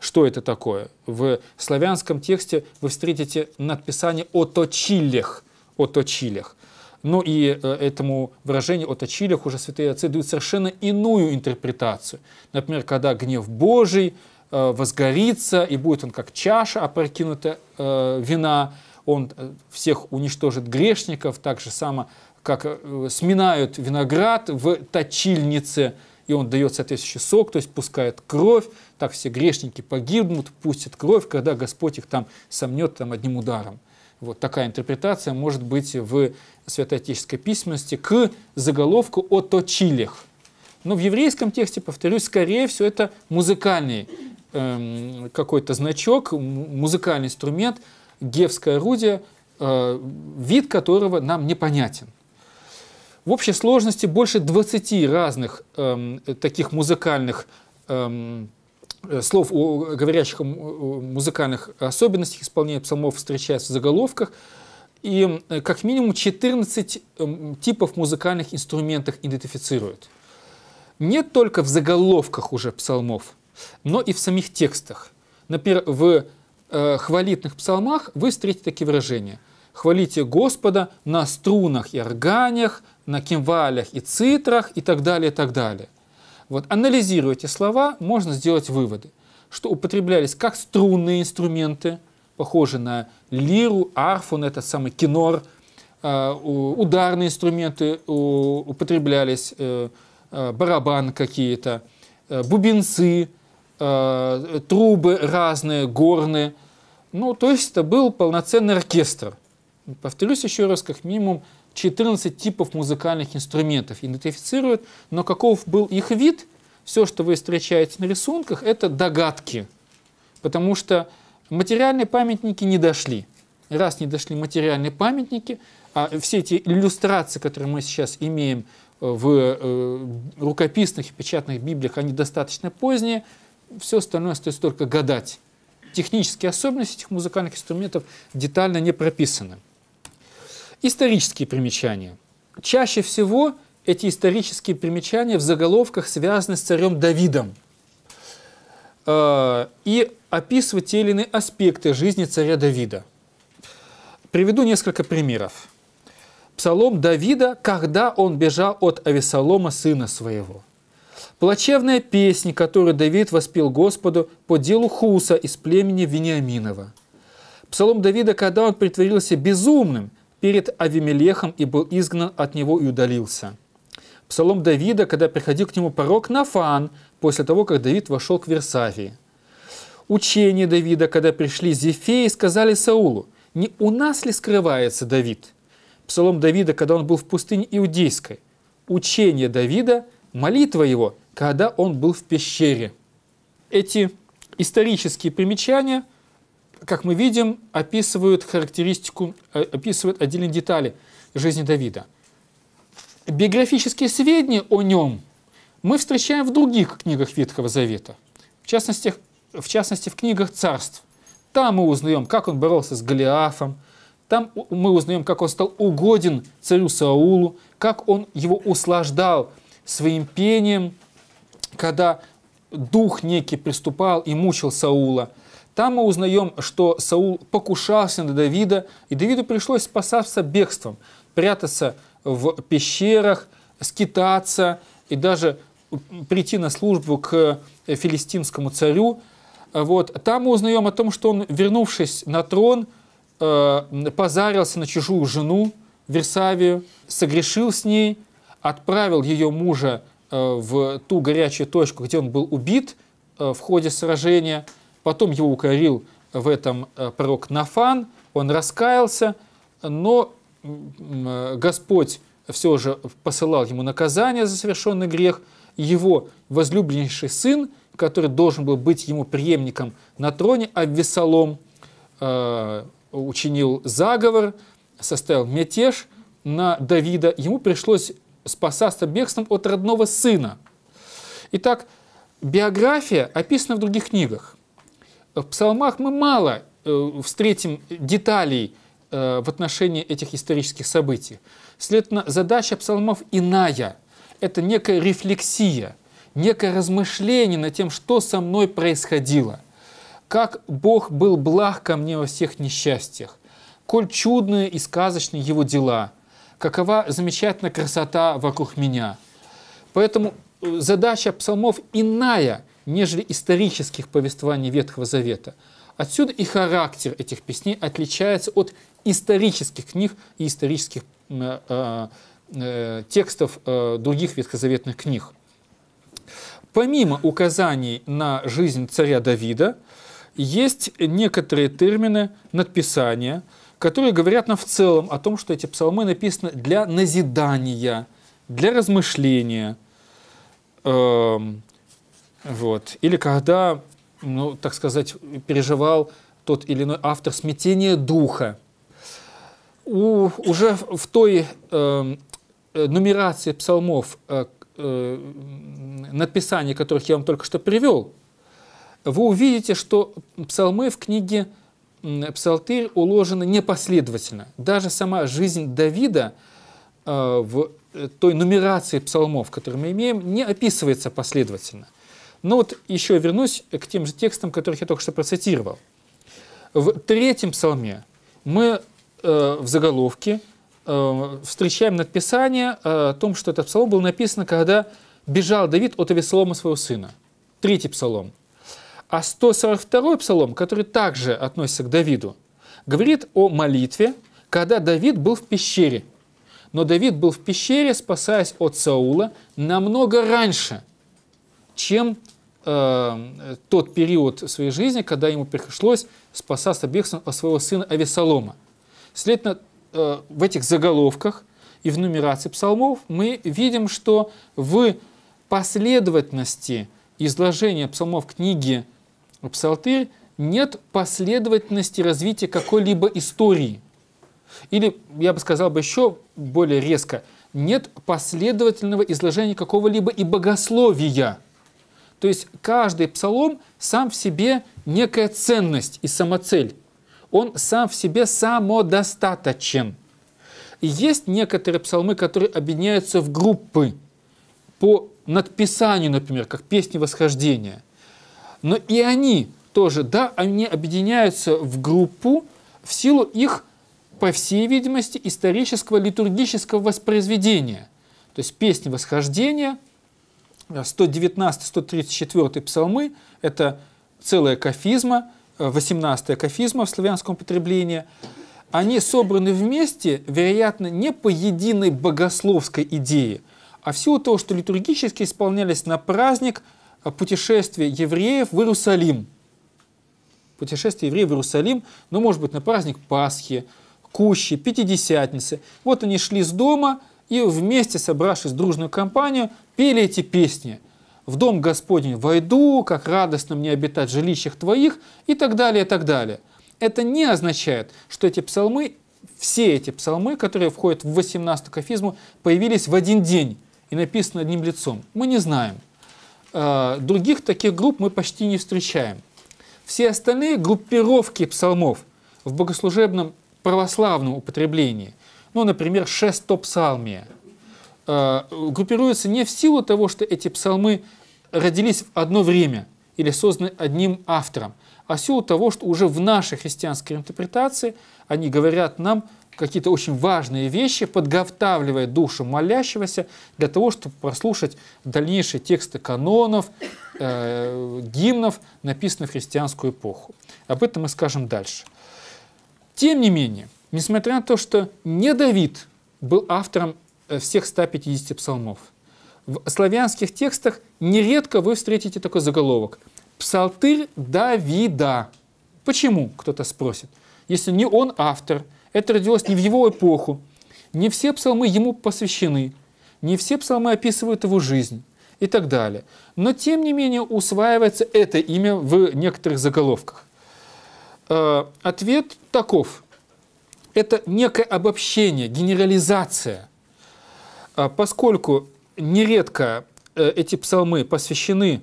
Что это такое? В славянском тексте вы встретите надписание «о точилях», «о точилях». Ну и э, этому выражению «о точилях» уже святые отцы дают совершенно иную интерпретацию. Например, когда гнев Божий э, возгорится, и будет он как чаша опрокинута вина, он всех уничтожит грешников, так же само как э, сминают виноград в точильнице, и он дает соответствующий сок, то есть пускает кровь, так все грешники погибнут, пустят кровь, когда Господь их там сомнет там, одним ударом. Вот такая интерпретация может быть в святоотеческой письменности к заголовку о точилях. Но в еврейском тексте, повторюсь, скорее всего, это музыкальный э, какой-то значок, музыкальный инструмент, гевское орудие, э, вид которого нам непонятен. В общей сложности больше 20 разных эм, таких музыкальных эм, э, слов, говорящих о музыкальных особенностях исполнения псалмов встречается в заголовках. И э, как минимум 14 эм, типов музыкальных инструментов идентифицируют. Не только в заголовках уже псалмов, но и в самих текстах. Например, в э, хвалитных псалмах вы встретите такие выражения. «Хвалите Господа на струнах и органях, на кимвалях и цитрах и так далее, и так далее. Вот, анализируя эти слова, можно сделать выводы, что употреблялись как струнные инструменты, похожие на лиру, арфу, на этот самый кинор, а, ударные инструменты употреблялись, э, э, барабан какие-то, э, бубенцы, трубы разные, горные. Ну, то есть это был полноценный оркестр. Повторюсь еще раз, как минимум 14 типов музыкальных инструментов идентифицируют, но каков был их вид, все, что вы встречаете на рисунках, это догадки, потому что материальные памятники не дошли. Раз не дошли материальные памятники, а все эти иллюстрации, которые мы сейчас имеем в э, рукописных и печатных библиях, они достаточно поздние, все остальное остается только гадать. Технические особенности этих музыкальных инструментов детально не прописаны. Исторические примечания. Чаще всего эти исторические примечания в заголовках связаны с царем Давидом э, и описывают те или иные аспекты жизни царя Давида. Приведу несколько примеров. Псалом Давида, когда он бежал от Авесолома, сына своего. Плачевная песня, которую Давид воспел Господу по делу Хуса из племени Вениаминова. Псалом Давида, когда он притворился безумным перед Авимелехом и был изгнан от него и удалился. Псалом Давида, когда приходил к нему пророк Нафан, после того, как Давид вошел к Версавии. Учение Давида, когда пришли Зефеи сказали Саулу, не у нас ли скрывается Давид? Псалом Давида, когда он был в пустыне Иудейской. Учение Давида, молитва его, когда он был в пещере. Эти исторические примечания, как мы видим, описывают характеристику, э, описывают отдельные детали жизни Давида. Биографические сведения о нем мы встречаем в других книгах Ветхого Завета, в частности, в частности в книгах царств. Там мы узнаем, как он боролся с Голиафом, там мы узнаем, как он стал угоден царю Саулу, как он его услаждал своим пением, когда дух некий приступал и мучил Саула. Там мы узнаем, что Саул покушался на Давида, и Давиду пришлось спасаться бегством, прятаться в пещерах, скитаться и даже прийти на службу к филистимскому царю. Вот. Там мы узнаем о том, что он, вернувшись на трон, э, позарился на чужую жену Версавию, согрешил с ней, отправил ее мужа Э, в ту горячую точку, где он был убит э, в ходе сражения. Потом его укорил в этом пророк Нафан, он раскаялся, но Господь все же посылал ему наказание за совершенный грех. Его возлюбленнейший сын, который должен был быть ему преемником на троне, Аввесолом, учинил заговор, составил мятеж на Давида. Ему пришлось спасаться бегством от родного сына. Итак, биография описана в других книгах. В псалмах мы мало э, встретим деталей э, в отношении этих исторических событий. Следовательно, задача псалмов иная. Это некая рефлексия, некое размышление над тем, что со мной происходило, как Бог был благ ко мне во всех несчастьях, коль чудные и сказочные Его дела – какова замечательная красота вокруг меня. Поэтому э, задача псалмов иная, нежели исторических повествований Ветхого Завета. Отсюда и характер этих песней отличается от исторических книг и исторических э, э, текстов э, других ветхозаветных книг. Помимо указаний на жизнь царя Давида, есть некоторые термины надписания – которые говорят нам в целом о том, что эти псалмы написаны для назидания, для размышления. Эм, вот. Или когда, ну, так сказать, переживал тот или иной автор смятение духа. У, уже в той эм, э, нумерации псалмов, э, э, написание которых я вам только что привел, вы увидите, что псалмы в книге псалтырь уложена непоследовательно. Даже сама жизнь Давида э, в э, той нумерации псалмов, которые мы имеем, не описывается последовательно. Но вот еще вернусь к тем же текстам, которых я только что процитировал. В третьем псалме мы э, в заголовке встречаем надписание о том, что этот псалом был написан, когда бежал Давид от Авесолома своего сына. Третий псалом. А 142-й псалом, который также относится к Давиду, говорит о молитве, когда Давид был в пещере. Но Давид был в пещере, спасаясь от Саула, намного раньше, чем э, тот период своей жизни, когда ему пришлось спасаться бегством от своего сына Авесолома. Следовательно, э, в этих заголовках и в нумерации псалмов мы видим, что в последовательности изложения псалмов книги псалтырь нет последовательности развития какой-либо истории. Или, я бы сказал бы еще более резко, нет последовательного изложения какого-либо и богословия. То есть каждый псалом сам в себе некая ценность и самоцель. Он сам в себе самодостаточен. Есть некоторые псалмы, которые объединяются в группы по надписанию, например, как песни восхождения. Но и они тоже, да, они объединяются в группу в силу их, по всей видимости, исторического литургического воспроизведения. То есть песни восхождения, 119-134 псалмы – это целая кафизма, 18-я кафизма в славянском употреблении. Они собраны вместе, вероятно, не по единой богословской идее, а в силу того, что литургически исполнялись на праздник путешествия евреев в Иерусалим – путешествие евреев в Иерусалим, но, может быть, на праздник Пасхи, Кущи, Пятидесятницы. Вот они шли с дома и вместе, собравшись в дружную компанию, пели эти песни. «В дом Господень войду, как радостно мне обитать в жилищах твоих» и так далее, и так далее. Это не означает, что эти псалмы, все эти псалмы, которые входят в 18 кафизму, появились в один день и написаны одним лицом. Мы не знаем. А, других таких групп мы почти не встречаем. Все остальные группировки псалмов в богослужебном православном употреблении, ну, например, шестопсалмия, э, группируются не в силу того, что эти псалмы родились в одно время или созданы одним автором, а в силу того, что уже в нашей христианской интерпретации они говорят нам какие-то очень важные вещи, подготавливая душу молящегося для того, чтобы прослушать дальнейшие тексты канонов, э, гимнов, написанных в христианскую эпоху. Об этом мы скажем дальше. Тем не менее, несмотря на то, что не Давид был автором э, всех 150 псалмов, в славянских текстах нередко вы встретите такой заголовок «Псалтырь Давида». Почему, кто-то спросит? Если не он автор, это родилось не в его эпоху, не все псалмы ему посвящены, не все псалмы описывают его жизнь и так далее. Но тем не менее усваивается это имя в некоторых заголовках. Э, ответ таков. Это некое обобщение, генерализация. Э, поскольку нередко э, эти псалмы посвящены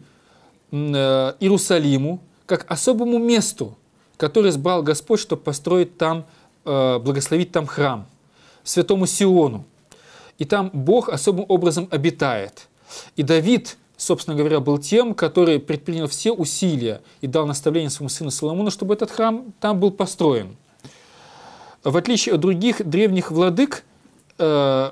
Иерусалиму как особому месту, которое избрал Господь, чтобы построить там, благословить там храм, святому Сиону. И там Бог особым образом обитает – и Давид, собственно говоря, был тем, который предпринял все усилия и дал наставление своему сыну Соломону, чтобы этот храм там был построен. В отличие от других древних владык, э,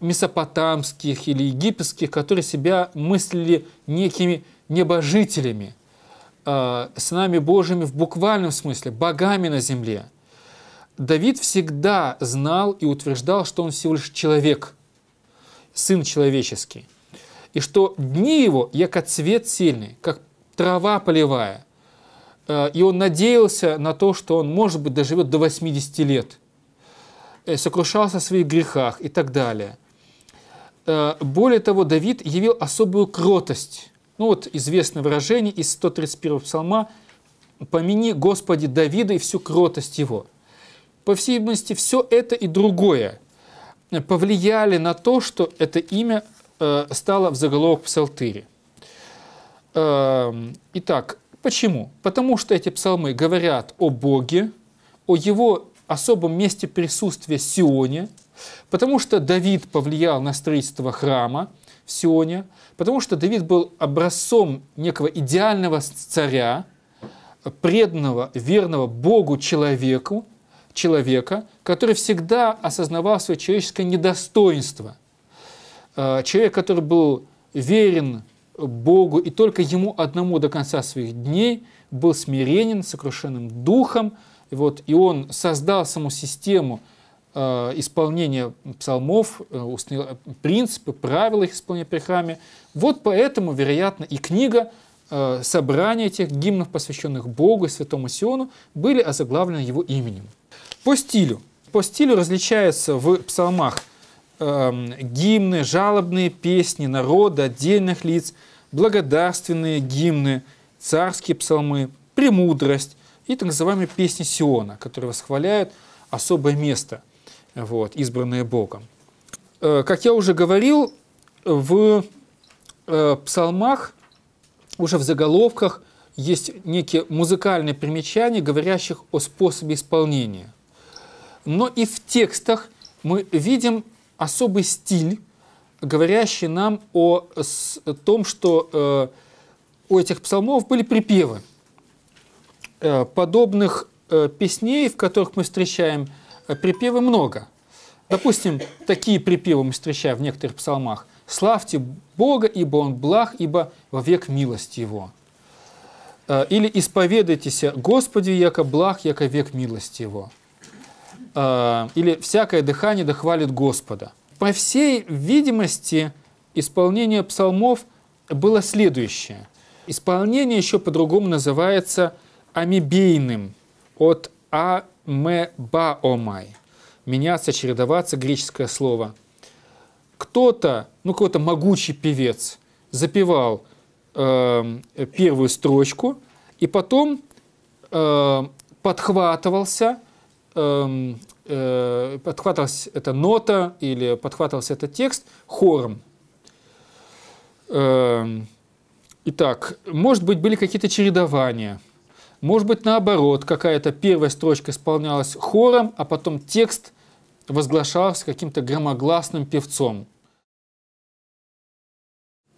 месопотамских или египетских, которые себя мыслили некими небожителями, э, нами Божьими в буквальном смысле, богами на земле. Давид всегда знал и утверждал, что он всего лишь человек, сын человеческий – и что дни его, яко цвет сильный, как трава полевая. Э, и он надеялся на то, что он, может быть, доживет до 80 лет, э, сокрушался о своих грехах и так далее. Э, более того, Давид явил особую кротость. Ну вот известное выражение из 131 псалма «Помяни, Господи, Давида и всю кротость его». По всей видимости, все это и другое повлияли на то, что это имя Э, стало в заголовок псалтыри. Эм, итак, почему? Потому что эти псалмы говорят о Боге, о Его особом месте присутствия Сионе, потому что Давид повлиял на строительство храма в Сионе, потому что Давид был образцом некого идеального царя, преданного, верного Богу человеку, человека, который всегда осознавал свое человеческое недостоинство – Э, человек, который был верен Богу и только Ему одному до конца своих дней, был смиренен, сокрушенным духом, вот, и он создал саму систему э, исполнения псалмов, э, принципы, правила их исполнения при храме. Вот поэтому, вероятно, и книга э, собрания этих гимнов, посвященных Богу и Святому Сиону, были озаглавлены его именем. По стилю. По стилю различается в псалмах э, гимны, жалобные песни народа, отдельных лиц, благодарственные гимны, царские псалмы, премудрость и так называемые песни Сиона, которые восхваляют особое место вот, избранные Богом. Э, как я уже говорил, в э, псалмах, уже в заголовках, есть некие музыкальные примечания, говорящих о способе исполнения. Но и в текстах мы видим особый стиль, говорящий нам о том, что э, у этих псалмов были припевы. Подобных песней, в которых мы встречаем припевы, много. Допустим, такие припевы мы встречаем в некоторых псалмах. «Славьте Бога, ибо Он благ, ибо вовек милость Его». Э, или «Исповедайтесь Господи, яко благ, яко век милость Его». Э, или «Всякое дыхание дохвалит Господа». По всей видимости, исполнение псалмов было следующее. Исполнение еще по-другому называется амебейным, от амебаомай. Меняться, чередоваться, греческое слово. Кто-то, ну какой-то могучий певец, запевал э, первую строчку, и потом э, подхватывался э, э, подхватывалась эта нота или подхватывался этот текст хором. Э, итак, может быть, были какие-то чередования. Может быть, наоборот, какая-то первая строчка исполнялась хором, а потом текст возглашался каким-то громогласным певцом.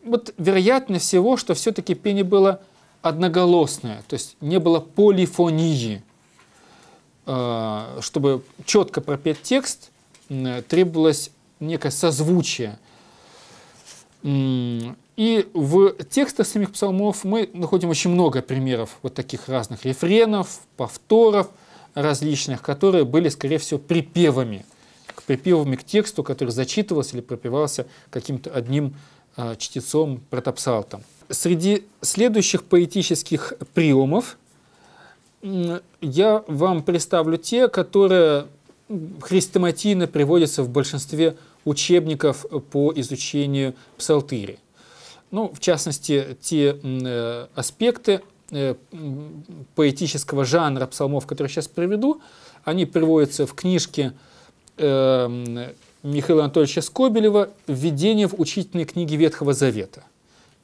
Вот вероятно всего, что все-таки пение было одноголосное, то есть не было полифонии – Э, чтобы четко пропеть текст, требовалось некое созвучие. И в текстах самих псалмов мы находим очень много примеров вот таких разных рефренов, повторов различных, которые были, скорее всего, припевами, к припевами к тексту, который зачитывался или пропевался каким-то одним э, чтецом, протопсалтом. Среди следующих поэтических приемов я вам представлю те, которые хрестоматийно приводятся в большинстве учебников по изучению псалтыри. Ну, в частности, те э, аспекты э, поэтического жанра псалмов, которые сейчас приведу, они приводятся в книжке э, Михаила Анатольевича Скобелева «Введение в учительные книги Ветхого Завета».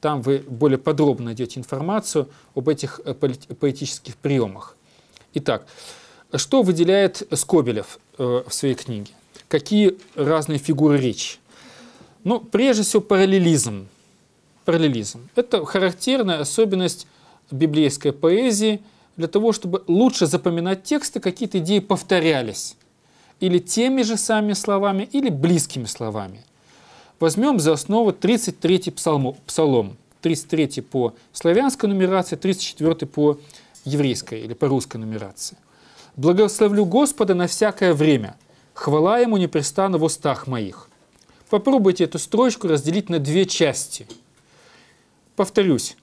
Там вы более подробно найдете информацию об этих поэтических приемах. Итак, что выделяет Скобелев в своей книге? Какие разные фигуры речи? Ну, прежде всего, параллелизм. Параллелизм. Это характерная особенность библейской поэзии для того, чтобы лучше запоминать тексты, какие-то идеи повторялись. Или теми же самыми словами, или близкими словами. Возьмем за основу 33-й псалом, псалом. 33 по славянской нумерации, 34 по еврейской или по русской нумерации. «Благословлю Господа на всякое время, хвала Ему непрестанно в устах моих». Попробуйте эту строчку разделить на две части. Повторюсь,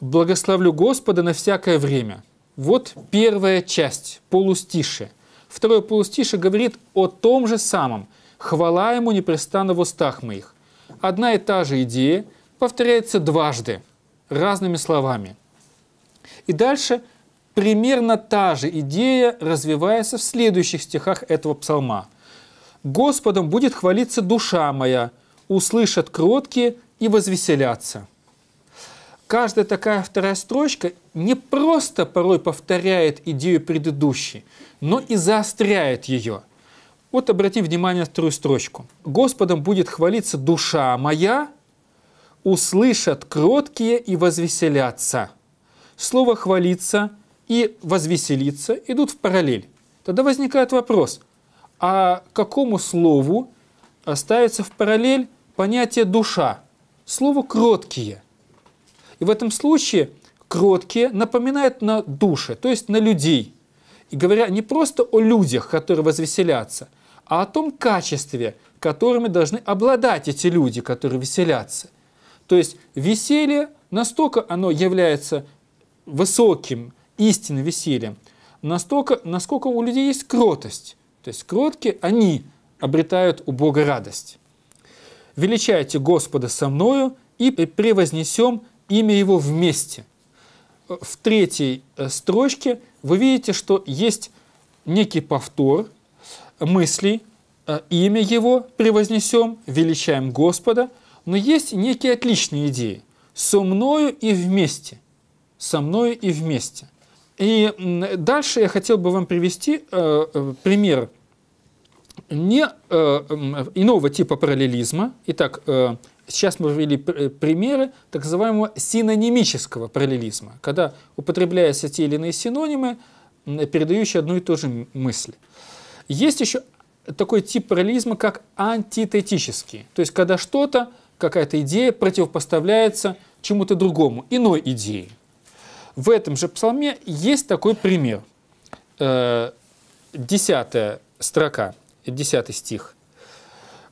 «Благословлю Господа на всякое время». Вот первая часть, полустише. Второе полустише говорит о том же самом. «Хвала Ему непрестанно в устах моих». Одна и та же идея повторяется дважды, разными словами. И дальше примерно та же идея развивается в следующих стихах этого псалма. «Господом будет хвалиться душа моя, услышат кроткие и возвеселятся». Каждая такая вторая строчка не просто порой повторяет идею предыдущей, но и заостряет ее. Вот обратим внимание на вторую строчку. «Господом будет хвалиться душа моя, услышат кроткие и возвеселятся». Слово «хвалиться» и возвеселиться идут в параллель. Тогда возникает вопрос, а какому слову ставится в параллель понятие «душа»? Слово «кроткие». И в этом случае кроткие напоминают на души, то есть на людей. И говоря не просто о людях, которые возвеселятся, а о том качестве, которыми должны обладать эти люди, которые веселятся. То есть веселье настолько оно является высоким, истинным весельем, настолько, насколько у людей есть кротость. То есть кроткие, они обретают у Бога радость. «Величайте Господа со мною и превознесем имя Его вместе». В третьей э, строчке вы видите, что есть некий повтор мыслей, э, имя Его превознесем, величаем Господа, но есть некие отличные идеи. Со мною и вместе. Со мною и вместе. И дальше я хотел бы вам привести э, э, пример не э, иного типа параллелизма. Итак, э, сейчас мы ввели примеры так называемого синонимического параллелизма, когда употребляются те или иные синонимы, передающие одну и ту же мысль. Есть еще такой тип параллелизма, как антитетический, то есть когда что-то, какая-то идея противопоставляется чему-то другому, иной идее. В этом же псалме есть такой пример. Э, десятая строка, десятый стих.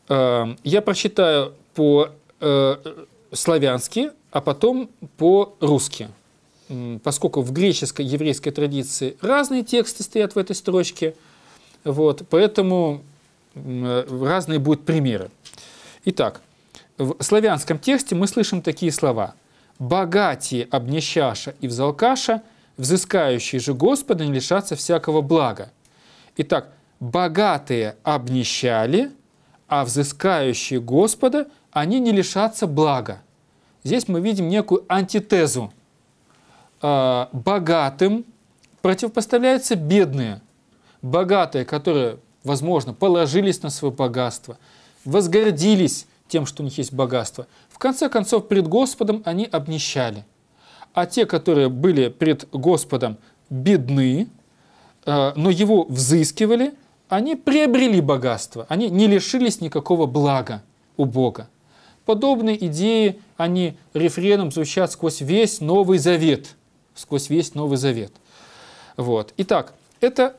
Э, я прочитаю по-славянски, э, а потом по-русски. Поскольку в греческой, еврейской традиции разные тексты стоят в этой строчке, вот, поэтому разные будут примеры. Итак, в славянском тексте мы слышим такие слова – богатие обнищаша и взалкаша, взыскающие же Господа не лишатся всякого блага. Итак, богатые обнищали, а взыскающие Господа, они не лишатся блага. Здесь мы видим некую антитезу. А, богатым противопоставляются бедные. Богатые, которые, возможно, положились на свое богатство, возгордились тем, что у них есть богатство. В конце концов, пред Господом они обнищали. А те, которые были пред Господом бедны, э, но его взыскивали, они приобрели богатство, они не лишились никакого блага у Бога. Подобные идеи, они рефреном звучат сквозь весь Новый Завет. Сквозь весь Новый Завет. Вот. Итак, это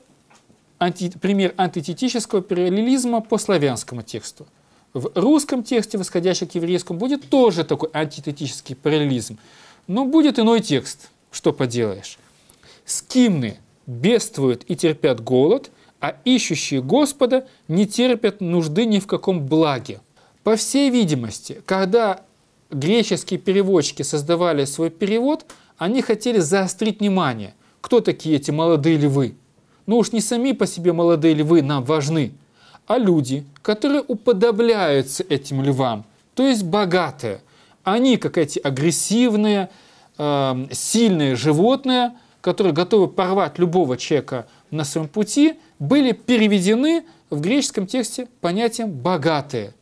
анти, пример антитетического параллелизма по славянскому тексту. В русском тексте, восходящем к еврейскому, будет тоже такой антитетический параллелизм. Но будет иной текст. Что поделаешь? Скимны бедствуют и терпят голод, а ищущие Господа не терпят нужды ни в каком благе. По всей видимости, когда греческие переводчики создавали свой перевод, они хотели заострить внимание, кто такие эти молодые львы. Ну уж не сами по себе молодые львы нам важны, а люди, которые уподобляются этим львам, то есть богатые. Они, как эти агрессивные, э, сильные животные, которые готовы порвать любого человека на своем пути, были переведены в греческом тексте понятием «богатые».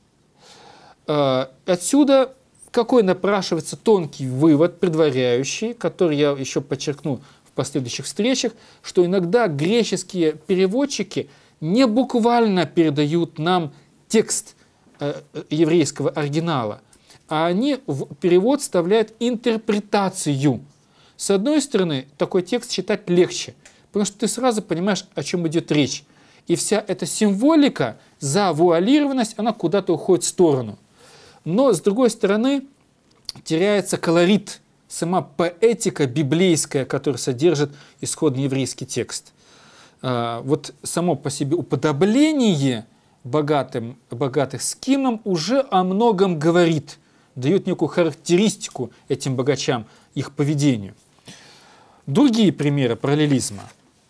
Э, отсюда какой напрашивается тонкий вывод, предваряющий, который я еще подчеркну в последующих встречах, что иногда греческие переводчики – не буквально передают нам текст э, еврейского оригинала, а они в перевод вставляют интерпретацию. С одной стороны, такой текст читать легче, потому что ты сразу понимаешь, о чем идет речь. И вся эта символика, завуалированность, она куда-то уходит в сторону. Но, с другой стороны, теряется колорит, сама поэтика библейская, которая содержит исходный еврейский текст – а, вот само по себе уподобление богатым, богатых скимам уже о многом говорит, дает некую характеристику этим богачам, их поведению. Другие примеры параллелизма.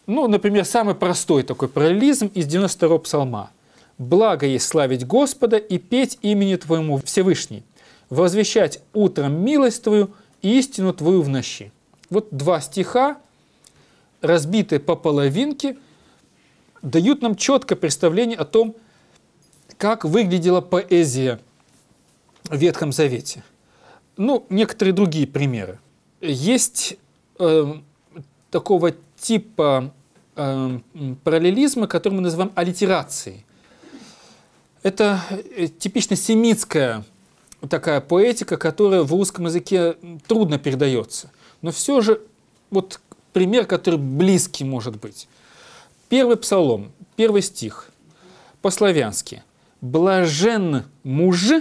Ну, например, самый простой такой параллелизм из 92-го псалма. «Благо есть славить Господа и петь имени Твоему Всевышний, возвещать утром милость Твою и истину Твою в ночи». Вот два стиха, разбитые по половинке, дают нам четкое представление о том, как выглядела поэзия в Ветхом Завете. Ну, некоторые другие примеры. Есть э, такого типа э, параллелизма, который мы называем аллитерацией. Это э, типично семитская такая поэтика, которая в русском языке трудно передается. Но все же вот пример, который близкий может быть. Первый псалом, первый стих, по-славянски. «Блажен муж,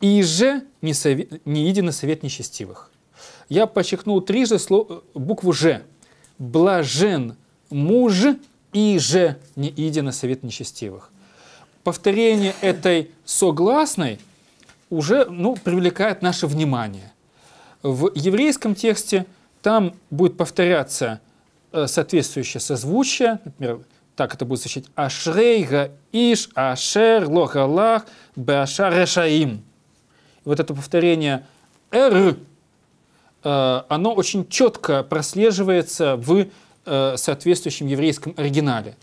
и же не, совет, не иди на совет нечестивых». Я подчеркнул трижды слово, букву «ж». «Блажен муж, и же не иди на совет нечестивых». Повторение этой согласной уже ну, привлекает наше внимание. В еврейском тексте там будет повторяться э, соответствующее созвучие, например, Так это будет звучать «Ашрейга иш ашер лохалах беашар решаим». Вот это повторение «р», э, оно очень четко прослеживается в э, соответствующем еврейском оригинале.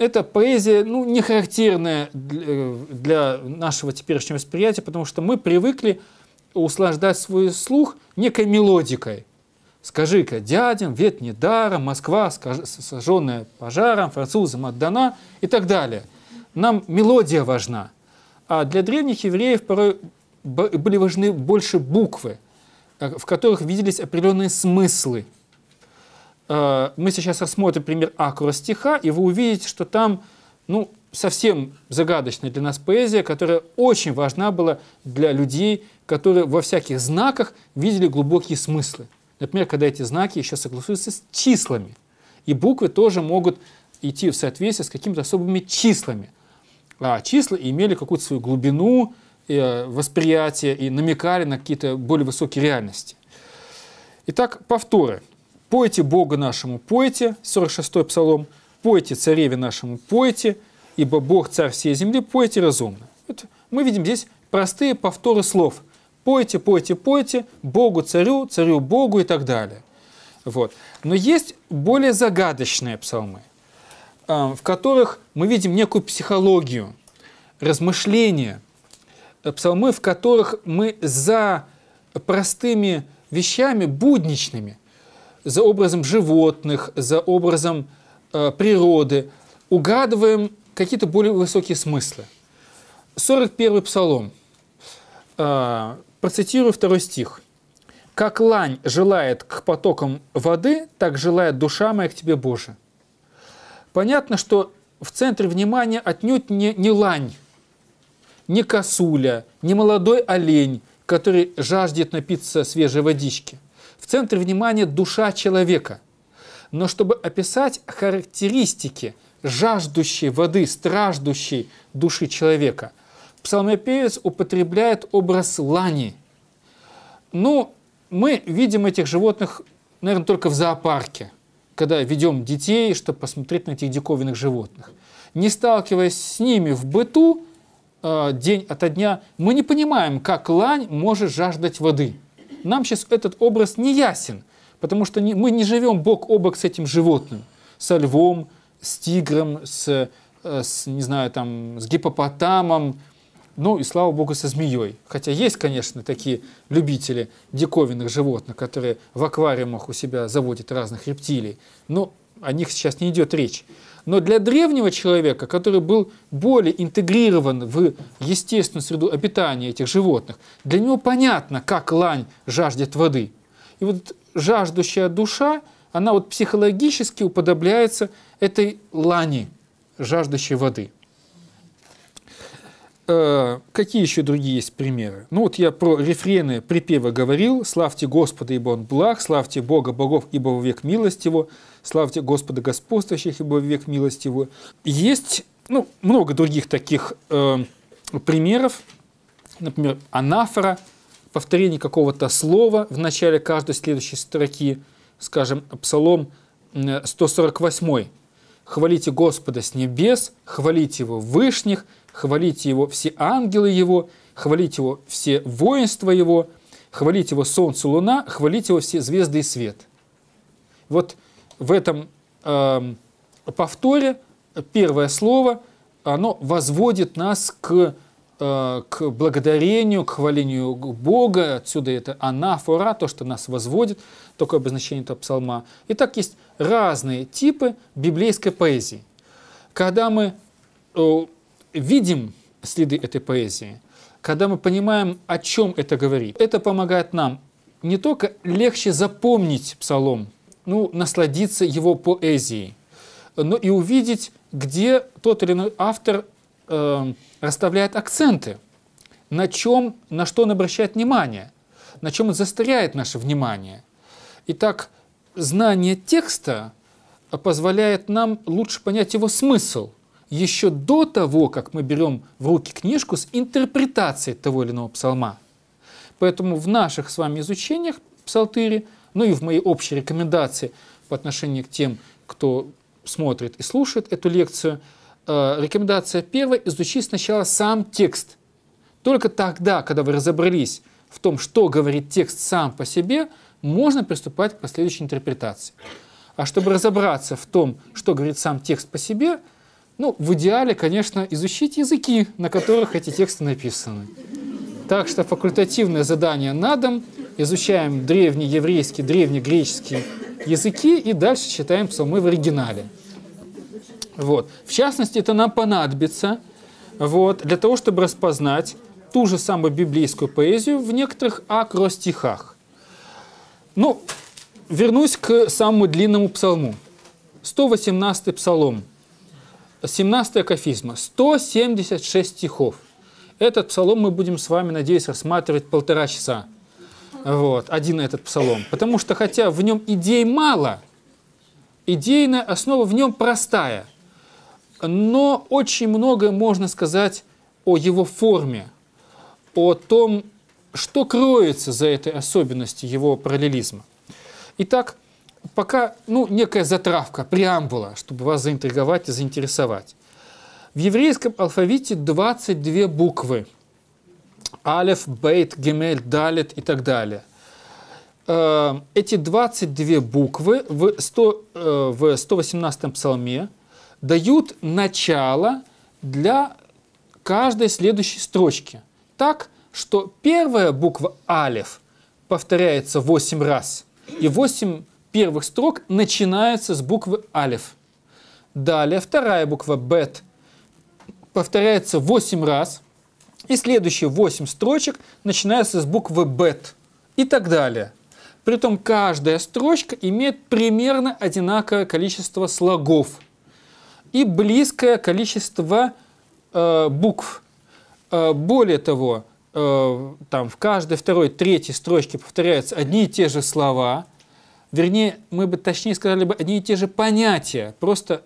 Это поэзия, ну, не характерная для нашего теперешнего восприятия, потому что мы привыкли услаждать свой слух некой мелодикой. Скажи-ка дядям, вет недаром, Москва, сожженная пожаром, французам отдана и так далее. Нам мелодия важна. А для древних евреев порой были важны больше буквы, э, в которых виделись определенные смыслы. Э, мы сейчас рассмотрим пример акура стиха, и вы увидите, что там ну, совсем загадочная для нас поэзия, которая очень важна была для людей, которые во всяких знаках видели глубокие смыслы. Например, когда эти знаки еще согласуются с числами. И буквы тоже могут идти в соответствии с какими-то особыми числами. А числа имели какую-то свою глубину э, восприятия и намекали на какие-то более высокие реальности. Итак, повторы. «Пойте Бога нашему, пойте», 46-й псалом, «Пойте цареве нашему, пойте», ибо Бог царь всей земли, пойте разумно. Вот мы видим здесь простые повторы слов – пойте, пойте, пойте, Богу царю, царю Богу и так далее. Вот. Но есть более загадочные псалмы, а, в которых мы видим некую психологию, размышления, псалмы, в которых мы за простыми вещами, будничными, за образом животных, за образом э, природы, угадываем какие-то более высокие смыслы. 41-й псалом. Э, Процитирую второй стих. «Как лань желает к потокам воды, так желает душа моя к тебе, Боже». Понятно, что в центре внимания отнюдь не, не лань, не косуля, не молодой олень, который жаждет напиться свежей водички. В центре внимания душа человека. Но чтобы описать характеристики жаждущей воды, страждущей души человека, псалмопевец употребляет образ лани. Ну, мы видим этих животных, наверное, только в зоопарке, когда ведем детей, чтобы посмотреть на этих диковинных животных. Не сталкиваясь с ними в быту, э, день ото дня, мы не понимаем, как лань может жаждать воды. Нам сейчас этот образ не ясен, потому что мы не живем бок о бок с этим животным, со львом, с тигром, с, э, с не знаю, там, с гипопотамом, ну и слава богу со змеей. Хотя есть, конечно, такие любители диковинных животных, которые в аквариумах у себя заводят разных рептилий. Но о них сейчас не идет речь. Но для древнего человека, который был более интегрирован в естественную среду обитания этих животных, для него понятно, как лань жаждет воды. И вот жаждущая душа, она вот психологически уподобляется этой лани, жаждущей воды. Э, какие еще другие есть примеры? Ну вот я про рефрены припева говорил. «Славьте Господа, ибо Он благ, славьте Бога богов, ибо в век милость Его, славьте Господа господствующих, ибо век милость Его». Есть ну, много других таких э, примеров. Например, анафора, повторение какого-то слова в начале каждой следующей строки. Скажем, Псалом 148. «Хвалите Господа с небес, хвалите Его вышних, хвалите Его все ангелы Его, хвалите Его все воинства Его, хвалите Его солнце, луна, хвалите Его все звезды и свет. Вот в этом э, повторе первое слово, оно возводит нас к, э, к благодарению, к хвалению Бога. Отсюда это анафора, то, что нас возводит, такое обозначение этого псалма. Итак, есть разные типы библейской поэзии. Когда мы э, видим следы этой поэзии, когда мы понимаем, о чем это говорит, это помогает нам не только легче запомнить псалом, ну, насладиться его поэзией, но и увидеть, где тот или иной автор э, расставляет акценты, на чем, на что он обращает внимание, на чем он застряет наше внимание. Итак, знание текста позволяет нам лучше понять его смысл – еще до того, как мы берем в руки книжку с интерпретацией того или иного псалма. Поэтому в наших с вами изучениях псалтыри, ну и в моей общей рекомендации по отношению к тем, кто смотрит и слушает эту лекцию, э, рекомендация первая – изучить сначала сам текст. Только тогда, когда вы разобрались в том, что говорит текст сам по себе, можно приступать к последующей интерпретации. А чтобы разобраться в том, что говорит сам текст по себе, ну, в идеале, конечно, изучить языки, на которых эти тексты написаны. Так что факультативное задание на дом. Изучаем древнееврейский, древнегреческий языки и дальше читаем псалмы в оригинале. Вот. В частности, это нам понадобится вот, для того, чтобы распознать ту же самую библейскую поэзию в некоторых акростихах. Ну, вернусь к самому длинному псалму. 118 псалом, 17 акафизма, 176 стихов – этот псалом мы будем с вами, надеюсь, рассматривать полтора часа. Вот, один этот псалом. Потому что, хотя в нем идей мало, идейная основа в нем простая. Но очень многое можно сказать о его форме, о том, что кроется за этой особенностью его параллелизма. Итак, пока ну, некая затравка, преамбула, чтобы вас заинтриговать и заинтересовать. В еврейском алфавите 22 буквы. Алеф, Бейт, Гемель, Далет и так далее. Э, эти 22 буквы в, 100, э, в 118 псалме дают начало для каждой следующей строчки. Так, что первая буква Алеф повторяется 8 раз, и 8 первых строк начинаются с буквы Алеф. Далее вторая буква Бет повторяется 8 раз, и следующие 8 строчек начинаются с буквы «бет» и так далее. Притом каждая строчка имеет примерно одинаковое количество слогов и близкое количество э, букв. Э, более того, э, там в каждой второй, третьей строчке повторяются одни и те же слова, вернее, мы бы точнее сказали бы одни и те же понятия, просто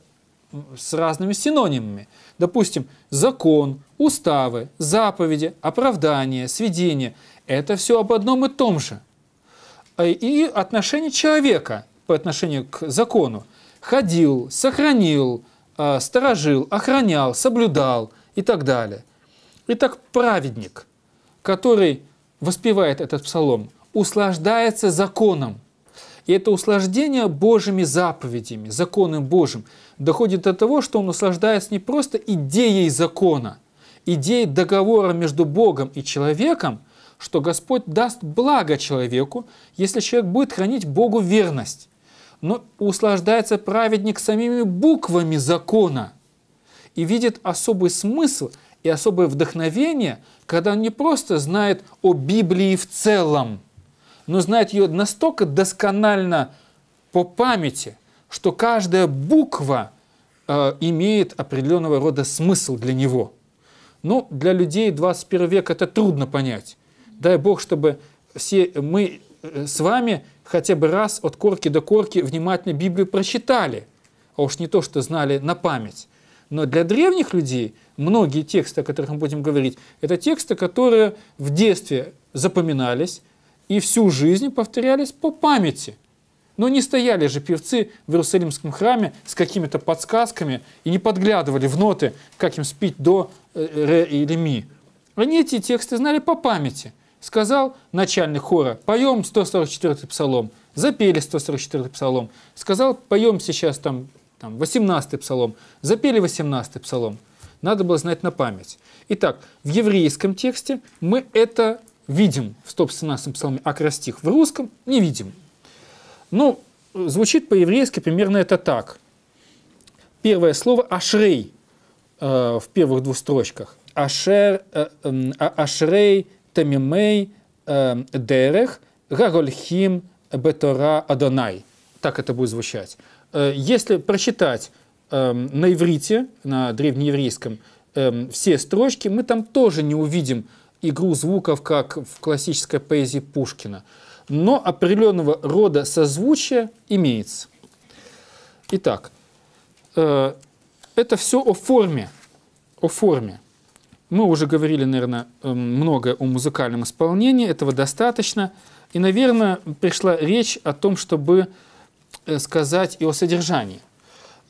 с разными синонимами. Допустим, закон, уставы, заповеди, оправдания, сведения – это все об одном и том же. А, и отношение человека по отношению к закону – ходил, сохранил, а, сторожил, охранял, соблюдал и так далее. Итак, праведник, который воспевает этот псалом, услаждается законом, и это услаждение Божьими заповедями, законом Божьим, доходит до того, что он наслаждается не просто идеей закона, идеей договора между Богом и человеком, что Господь даст благо человеку, если человек будет хранить Богу верность. Но услаждается праведник самими буквами закона и видит особый смысл и особое вдохновение, когда он не просто знает о Библии в целом, но знает ее настолько досконально по памяти, что каждая буква э, имеет определенного рода смысл для него. Но для людей 21 века это трудно понять. Дай Бог, чтобы все мы э, с вами хотя бы раз от корки до корки внимательно Библию прочитали, а уж не то, что знали на память. Но для древних людей многие тексты, о которых мы будем говорить, это тексты, которые в детстве запоминались, и всю жизнь повторялись по памяти. Но не стояли же певцы в Иерусалимском храме с какими-то подсказками и не подглядывали в ноты, как им спить до э, ре или ми. Они эти тексты знали по памяти. Сказал начальник хора, поем 144 псалом, запели 144 псалом. Сказал, поем сейчас там, там 18 псалом, запели 18 псалом. Надо было знать на память. Итак, в еврейском тексте мы это видим в 117 псалме акростих, в русском не видим. Ну, звучит по-еврейски примерно это так. Первое слово «ашрей» э, в первых двух строчках. Ашер, э, э, «Ашрей тамимей э, дерех гагольхим бетора адонай». Так это будет звучать. Если прочитать э, на иврите, на древнееврейском, э, все строчки, мы там тоже не увидим игру звуков, как в классической поэзии Пушкина. Но определенного рода созвучие имеется. Итак, э, это все о форме. О форме. Мы уже говорили, наверное, э, много о музыкальном исполнении, этого достаточно. И, наверное, пришла речь о том, чтобы э, сказать и о содержании.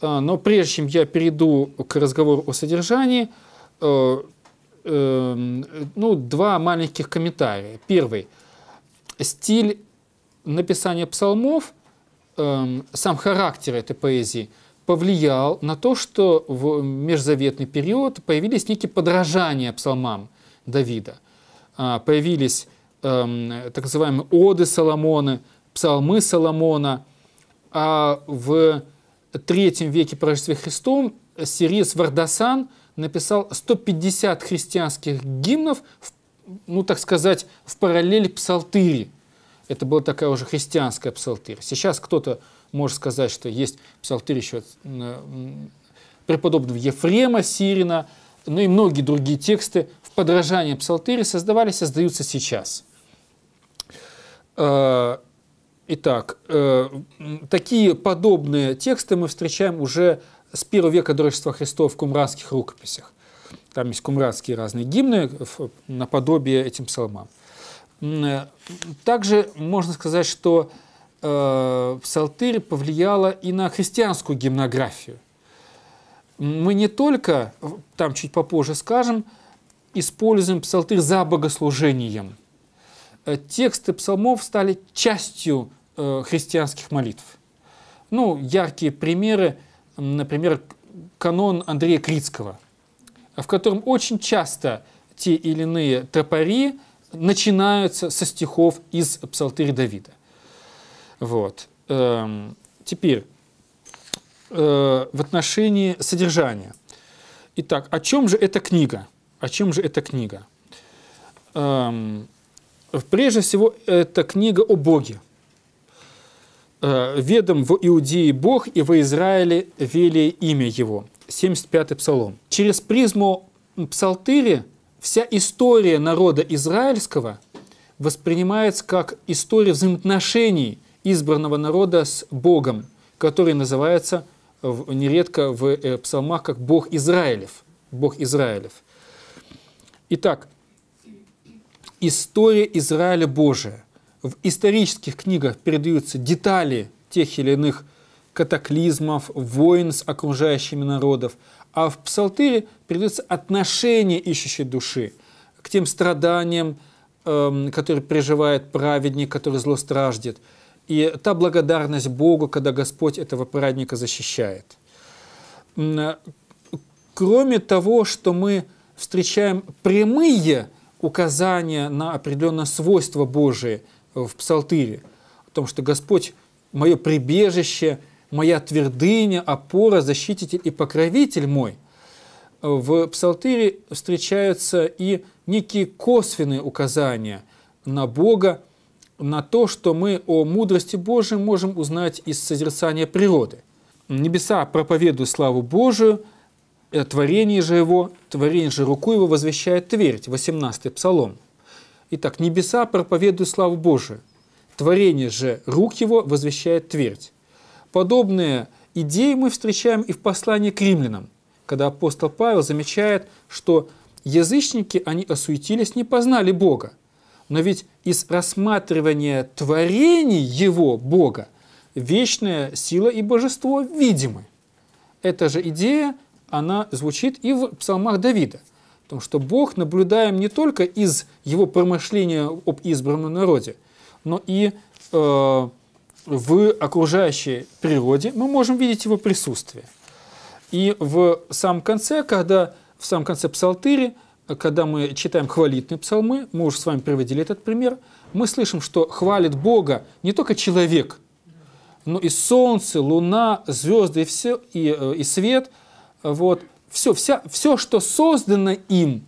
А, но прежде чем я перейду к разговору о содержании, э, э, ну, два маленьких комментария. Первый. Стиль написания псалмов, э, сам характер этой поэзии повлиял на то, что в межзаветный период появились некие подражания псалмам Давида. А, появились так называемые оды Соломона, псалмы Соломона, а в третьем веке по Рождестве Христом Сирис Вардасан написал 150 христианских гимнов, ну, так сказать, в параллель псалтыри. Это была такая уже христианская псалтырь. Сейчас кто-то может сказать, что есть псалтырь еще преподобного Ефрема Сирина, ну и многие другие тексты в подражании псалтыри создавались, создаются сейчас. Э, итак, э, такие подобные тексты мы встречаем уже с первого века до Рождества Христова в кумранских рукописях. Там есть кумранские разные гимны наподобие этим псалмам. Э, также можно сказать, что псалтырь повлияла и на христианскую гимнографию. Мы не только, там чуть попозже скажем, используем псалтырь за богослужением – Э, тексты псалмов стали частью э, христианских молитв. Ну, яркие примеры, например, канон Андрея Критского, в котором очень часто те или иные тропари начинаются со стихов из псалтыря Давида. Вот. Эм, теперь, э, в отношении содержания. Итак, о чем же эта книга? О чем же эта книга? Эм, Прежде всего, это книга о Боге. Э, «Ведом в Иудее Бог, и в Израиле вели имя Его». 75-й псалом. Через призму псалтыри вся история народа израильского воспринимается как история взаимоотношений избранного народа с Богом, который называется нередко в э, псалмах как Бог Израилев. Бог Израилев. Итак, история Израиля Божия. В исторических книгах передаются детали тех или иных катаклизмов, войн с окружающими народов, а в Псалтыре передаются отношения ищущей души к тем страданиям, эм, которые переживает праведник, который зло страждет, и та благодарность Богу, когда Господь этого праведника защищает. Кроме того, что мы встречаем прямые указание на определенное свойство Божие в Псалтыре, о том, что Господь – мое прибежище, моя твердыня, опора, защититель и покровитель мой. В Псалтыре встречаются и некие косвенные указания на Бога, на то, что мы о мудрости Божией можем узнать из созерцания природы. Небеса проповедуют славу Божию – Э, творение же его, творение же руку его возвещает твердь, 18-й псалом. Итак, небеса проповедуют славу Божию, творение же рук его возвещает твердь. Подобные идеи мы встречаем и в послании к римлянам, когда апостол Павел замечает, что язычники, они осуетились, не познали Бога. Но ведь из рассматривания творений Его, Бога, вечная сила и божество видимы. Эта же идея она звучит и в псалмах Давида. Потому что Бог наблюдаем не только из его промышления об избранном народе, но и э, в окружающей природе мы можем видеть его присутствие. И в самом конце, когда в самом конце псалтыри, когда мы читаем хвалитные псалмы, мы уже с вами приводили этот пример, мы слышим, что хвалит Бога не только человек, но и солнце, луна, звезды и, все, и, э, и свет – вот, все, вся, все, что создано им,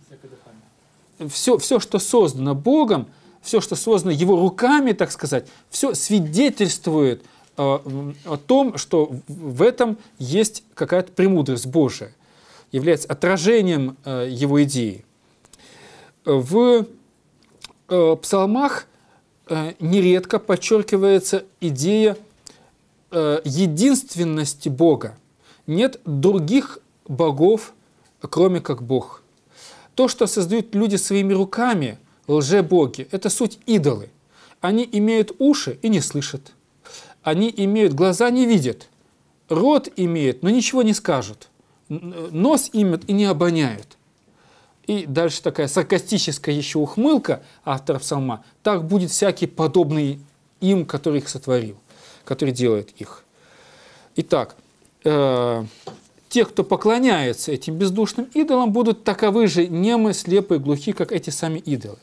все, все, что создано Богом, все, что создано Его руками, так сказать, все свидетельствует э, о том, что в этом есть какая-то премудрость Божия, является отражением э, Его идеи. В э, псалмах э, нередко подчеркивается идея э, единственности Бога. Нет других богов, кроме как Бог. То, что создают люди своими руками, лже-боги, это суть идолы. Они имеют уши и не слышат. Они имеют глаза, не видят. рот имеют, но ничего не скажут. Нос имеют и не обоняют. И дальше такая саркастическая еще ухмылка автора псалма. Так будет всякий подобный им, который их сотворил, который делает их. Итак, э, те, кто поклоняется этим бездушным идолам, будут таковы же немы, слепые, глухи, как эти сами идолы.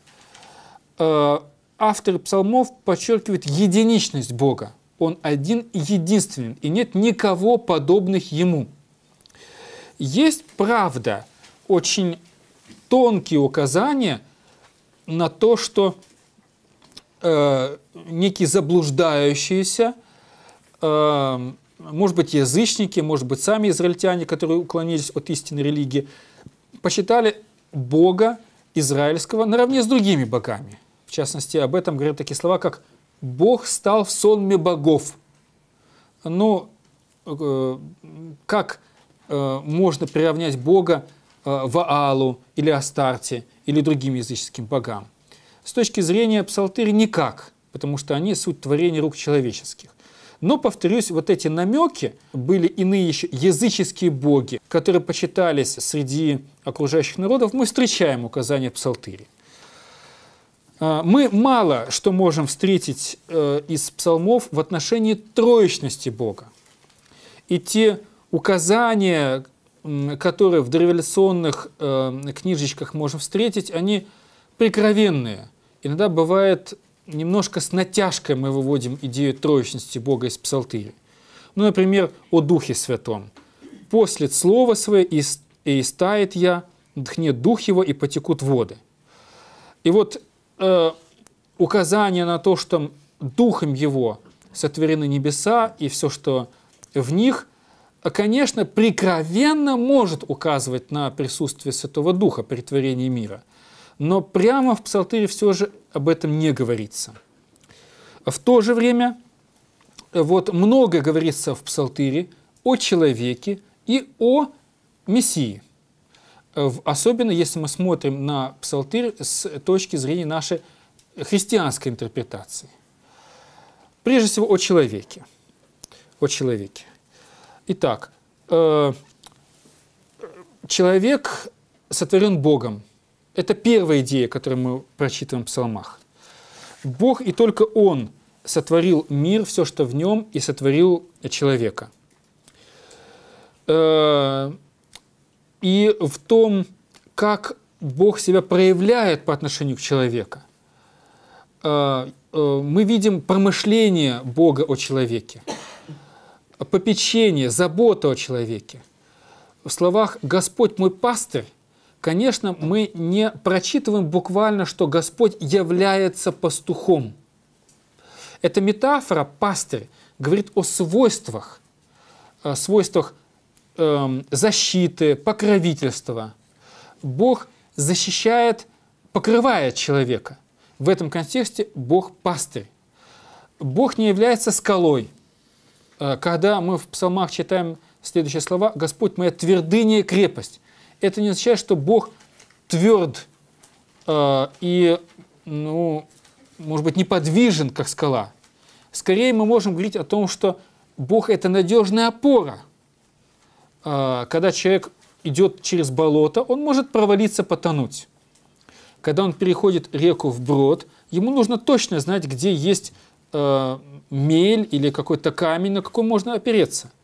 Э, автор псалмов подчеркивает единичность Бога. Он один и единственен, и нет никого подобных Ему. Есть, правда, очень тонкие указания на то, что э, некие заблуждающиеся, э, может быть, язычники, может быть, сами израильтяне, которые уклонились от истинной религии, посчитали Бога израильского наравне с другими богами. В частности, об этом говорят такие слова, как «Бог стал в сонме богов». Ну, э, как э, можно приравнять Бога э, Ваалу или Астарте или другим языческим богам? С точки зрения псалтырь никак, потому что они суть творения рук человеческих. Но, повторюсь, вот эти намеки были иные еще языческие боги, которые почитались среди окружающих народов, мы встречаем указания в псалтыре. А, мы мало что можем встретить э, из псалмов в отношении троечности Бога. И те указания, которые в дореволюционных э, книжечках можем встретить, они прикровенные. Иногда бывает немножко с натяжкой мы выводим идею троечности Бога из псалтыри. Ну, например, о Духе Святом. «После Слова Свое и, и истает я, дхнет Дух Его, и потекут воды». И вот э, указание на то, что Духом Его сотворены небеса и все, что в них, конечно, прикровенно может указывать на присутствие Святого Духа при творении мира. Но прямо в Псалтыре все же об этом не говорится. В то же время вот много говорится в Псалтыре о человеке и о Мессии. Особенно если мы смотрим на Псалтырь с точки зрения нашей христианской интерпретации. Прежде всего о человеке. О человеке. Итак, э, человек сотворен Богом – это первая идея, которую мы прочитываем в псалмах. Бог и только Он сотворил мир, все, что в нем, и сотворил человека. Э, и в том, как Бог себя проявляет по отношению к человеку, э, э, мы видим промышление Бога о человеке, попечение, забота о человеке. В словах «Господь мой пастырь» Конечно, мы не прочитываем буквально, что Господь является пастухом. Эта метафора «пастырь» говорит о свойствах, свойствах э, защиты, покровительства. Бог защищает, покрывает человека. В этом контексте Бог пастырь. Бог не является скалой. Э, когда мы в псалмах читаем следующие слова «Господь моя твердыня и крепость», это не означает, что Бог тверд э, и, ну, может быть, неподвижен, как скала. Скорее мы можем говорить о том, что Бог – это надежная опора. Э, когда человек идет через болото, он может провалиться, потонуть. Когда он переходит реку вброд, ему нужно точно знать, где есть э, мель или какой-то камень, на какой можно опереться –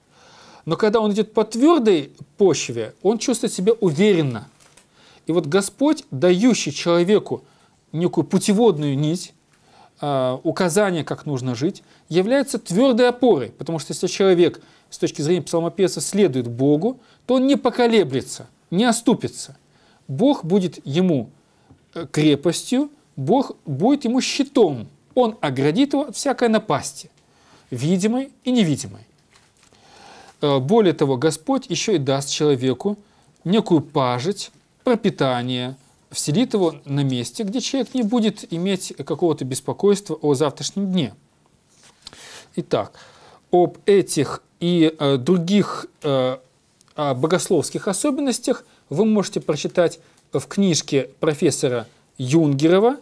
но когда он идет по твердой почве, он чувствует себя уверенно. И вот Господь, дающий человеку некую путеводную нить, а, указание, как нужно жить, является твердой опорой. Потому что если человек с точки зрения псалмопевца следует Богу, то он не поколеблется, не оступится. Бог будет ему э, крепостью, Бог будет ему щитом. Он оградит его от всякой напасти, видимой и невидимой. Э, более того, Господь еще и даст человеку некую пажить, пропитание, вселит его на месте, где человек не будет иметь какого-то беспокойства о завтрашнем дне. Итак, об этих и э, других э, богословских особенностях вы можете прочитать в книжке профессора Юнгерова,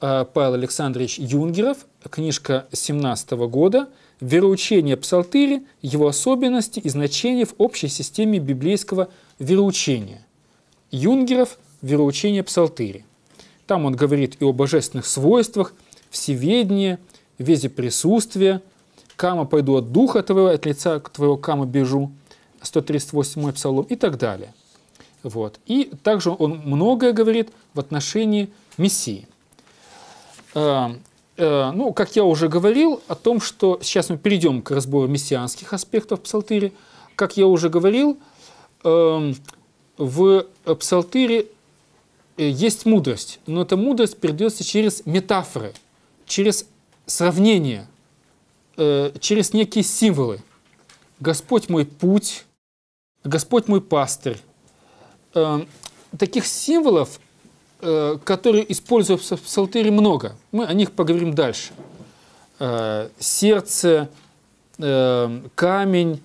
э, Павел Александрович Юнгеров, книжка 17 года вероучение псалтыри, его особенности и значения в общей системе библейского вероучения. Юнгеров вероучение псалтыри. Там он говорит и о божественных свойствах, всеведении, везе присутствия, кама пойду от духа твоего, от лица твоего кама бежу, 138 псалом и так далее. Вот. И также он многое говорит в отношении Мессии. Э, э, ну, как я уже говорил о том, что сейчас мы перейдем к разбору мессианских аспектов псалтыри. Как я уже говорил, эм, в псалтыре э, есть мудрость, но эта мудрость передается через метафоры, через сравнения, через некие символы. Господь мой путь, Господь мой пастырь. Таких символов Э, которые используются в псалтире, много. Мы о них поговорим дальше. Э, сердце, э, камень,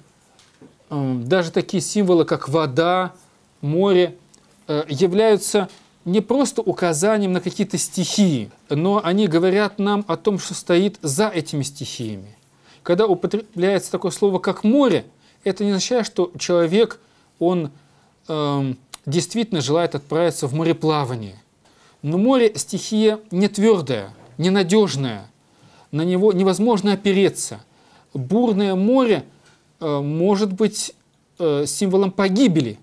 даже такие символы, как вода, море, являются не просто указанием на какие-то стихии, но они говорят нам о том, что стоит за этими стихиями. Когда употребляется такое слово, как море, это не означает, что человек, он э, действительно желает отправиться в мореплавание – но море – стихия не твердая, ненадежная, на него невозможно опереться. Бурное море э, может быть э, символом погибели,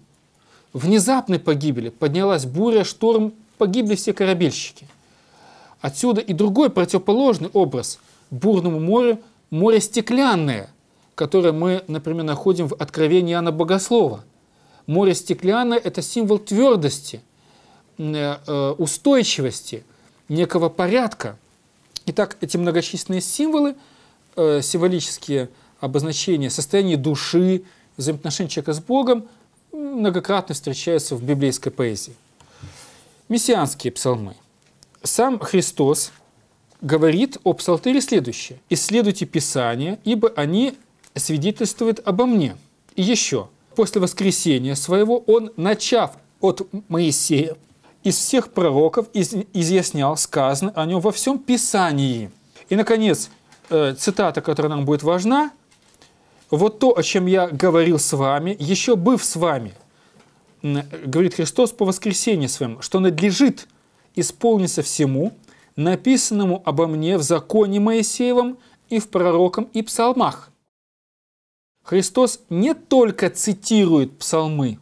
внезапной погибели. Поднялась буря, шторм, погибли все корабельщики. Отсюда и другой противоположный образ бурному морю – море стеклянное, которое мы, например, находим в Откровении Иоанна Богослова. Море стеклянное – это символ твердости – Э, э, устойчивости, некого порядка. Итак, эти многочисленные символы, э, символические обозначения состояния души, взаимоотношений человека с Богом многократно встречаются в библейской поэзии. Мессианские псалмы. Сам Христос говорит о псалтыре следующее. «Исследуйте Писание, ибо они свидетельствуют обо мне». И еще, после воскресения своего он, начав от Моисея из всех пророков изъяснял сказано о нем во всем Писании. И, наконец, э, цитата, которая нам будет важна. «Вот то, о чем я говорил с вами, еще быв с вами, говорит Христос по воскресенье своему, что надлежит исполниться всему, написанному обо мне в законе Моисеевом и в пророкам и псалмах». Христос не только цитирует псалмы,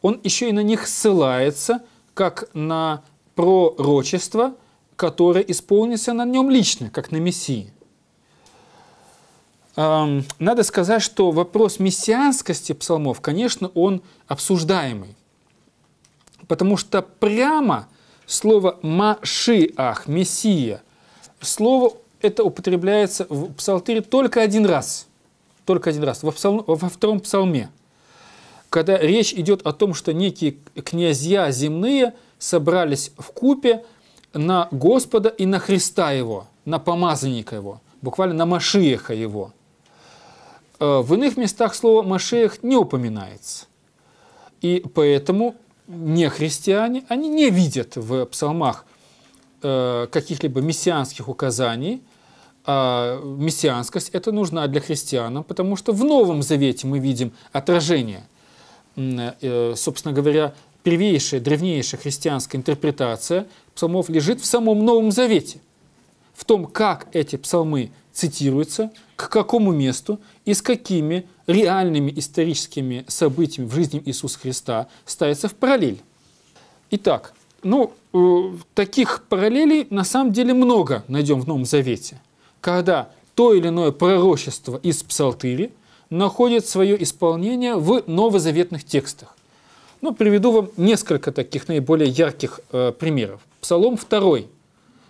он еще и на них ссылается – как на пророчество, которое исполнится на нем лично, как на Мессии. Надо сказать, что вопрос мессианскости псалмов, конечно, он обсуждаемый. Потому что прямо слово «машиах», «мессия», слово это употребляется в псалтире только один раз. Только один раз, во, псалм, во втором псалме – когда речь идет о том, что некие князья земные собрались в купе на Господа и на Христа Его, на помазанника Его, буквально на Машиеха Его. Э, в иных местах слово Машиех не упоминается. И поэтому не христиане, они не видят в псалмах э, каких-либо мессианских указаний, а мессианскость это нужна для христиан, потому что в Новом Завете мы видим отражение – Э, собственно говоря, первейшая, древнейшая христианская интерпретация псалмов лежит в самом Новом Завете, в том, как эти псалмы цитируются, к какому месту и с какими реальными историческими событиями в жизни Иисуса Христа ставятся в параллель. Итак, ну, э, таких параллелей на самом деле много найдем в Новом Завете, когда то или иное пророчество из псалтыри – находит свое исполнение в новозаветных текстах. Ну, приведу вам несколько таких наиболее ярких э, примеров. Псалом 2,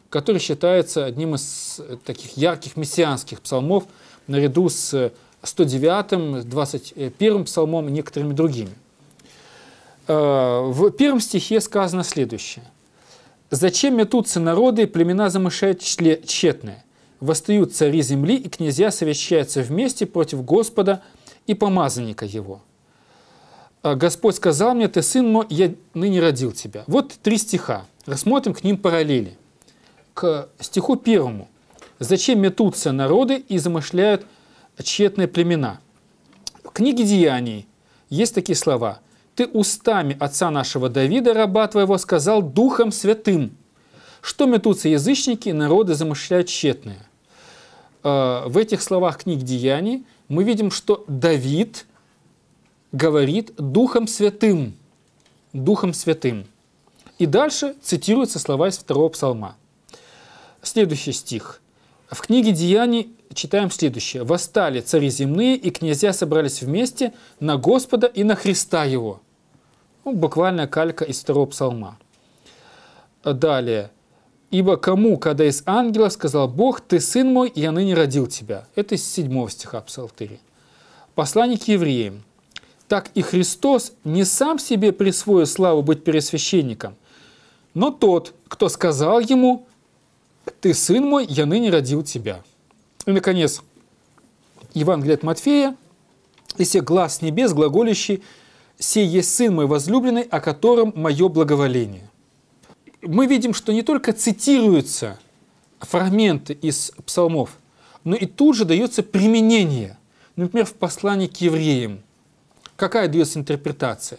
который считается одним из э, таких ярких мессианских псалмов, наряду с 109, 21 псалмом и некоторыми другими. Э, в первом стихе сказано следующее. «Зачем метутся народы, племена замышляют тщетное? Восстают цари земли, и князья совещаются вместе против Господа и помазанника его. А Господь сказал мне, ты сын мой, я ныне родил тебя. Вот три стиха. Рассмотрим к ним параллели. К стиху первому. Зачем метутся народы и замышляют тщетные племена? В книге Деяний есть такие слова. «Ты устами отца нашего Давида, раба твоего, сказал Духом Святым, что метутся язычники, народы замышляют тщетные». Э, в этих словах книг Деяний мы видим, что Давид говорит Духом Святым. Духом Святым. И дальше цитируются слова из второго псалма. Следующий стих. В книге Деяний читаем следующее. «Восстали цари земные, и князья собрались вместе на Господа и на Христа Его». Ну, буквально калька из второго псалма. Далее. «Ибо кому, когда из ангелов сказал Бог, ты сын мой, я ныне родил тебя». Это из седьмого стиха Псалтыри. Послание к евреям. «Так и Христос не сам себе присвоил славу быть пересвященником, но тот, кто сказал ему, ты сын мой, я ныне родил тебя». И, наконец, Евангелие от Матфея, «Если глаз небес глаголящий, сей есть сын мой возлюбленный, о котором мое благоволение» мы видим, что не только цитируются фрагменты из псалмов, но и тут же дается применение. Например, в послании к евреям. Какая дается интерпретация?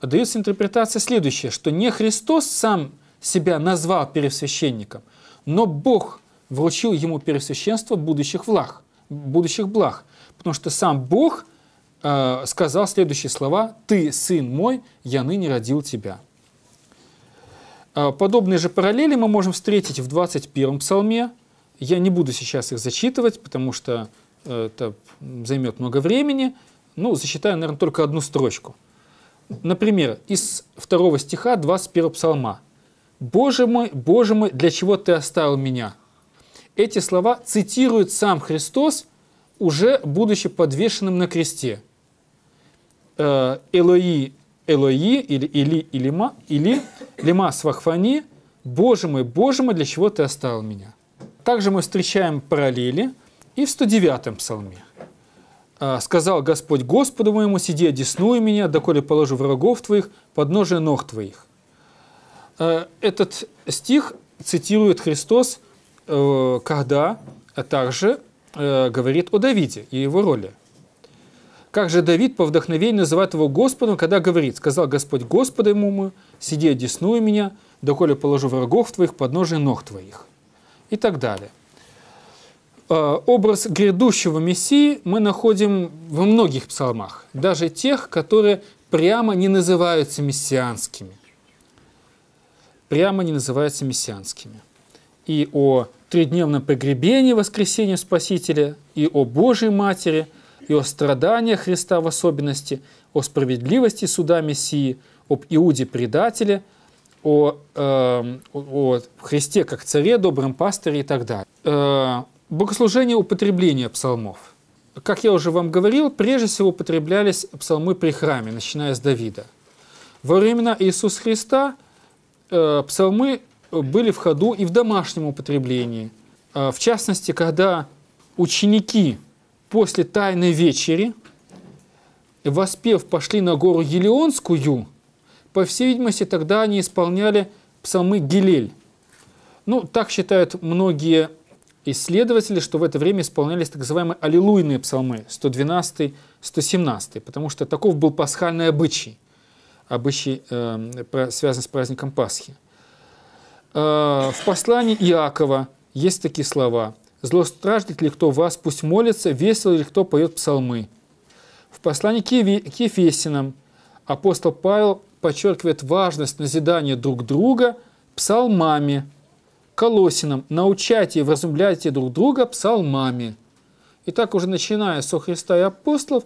Дается интерпретация следующая, что не Христос сам себя назвал первосвященником, но Бог вручил ему первосвященство будущих благ, будущих благ. Потому что сам Бог э, сказал следующие слова «Ты, сын мой, я ныне родил тебя». А, подобные же параллели мы можем встретить в 21 псалме. Я не буду сейчас их зачитывать, потому что э, это займет много времени. Ну, зачитаю, наверное, только одну строчку. Например, из второго стиха 21 псалма. «Боже мой, Боже мой, для чего ты оставил меня?» Эти слова цитирует сам Христос, уже будучи подвешенным на кресте. Э, «Элои, Элои или Или, Илима, или Лима Свахфани, Боже мой, Боже мой, для чего ты оставил меня? Также мы встречаем параллели и в 109-м псалме. «А, «Сказал Господь Господу моему, сиди, одесную меня, доколе положу врагов твоих под ножи ног твоих». А, этот стих цитирует Христос, э, когда также э, говорит о Давиде и его роли – как же Давид по вдохновению называет его Господом, когда говорит, сказал Господь Господа ему, сиди одесную меня, доколе положу врагов твоих под ножи ног твоих. И так далее. А, образ грядущего Мессии мы находим во многих псалмах, даже тех, которые прямо не называются мессианскими. Прямо не называются мессианскими. И о тридневном погребении воскресения Спасителя, и о Божьей Матери – и о страданиях Христа в особенности, о справедливости суда Мессии, об Иуде-предателе, о, э, о Христе как царе, добром пастыре и так далее. Э, богослужение употребления псалмов. Как я уже вам говорил, прежде всего употреблялись псалмы при храме, начиная с Давида. Во времена Иисуса Христа э, псалмы были в ходу и в домашнем употреблении. Э, в частности, когда ученики после Тайной вечери, воспев, пошли на гору Елеонскую, по всей видимости, тогда они исполняли псалмы Гилель. Ну, так считают многие исследователи, что в это время исполнялись так называемые аллилуйные псалмы, 112 117 потому что таков был пасхальный обычай, обычай, э, связанный с праздником Пасхи. Э, в послании Иакова есть такие слова – Злостраждет ли кто вас, пусть молится, весело ли кто поет псалмы. В послании к Ефесинам апостол Павел подчеркивает важность назидания друг друга псалмами. Колосинам научайте и вразумляйте друг друга псалмами. И так уже начиная со Христа и апостолов,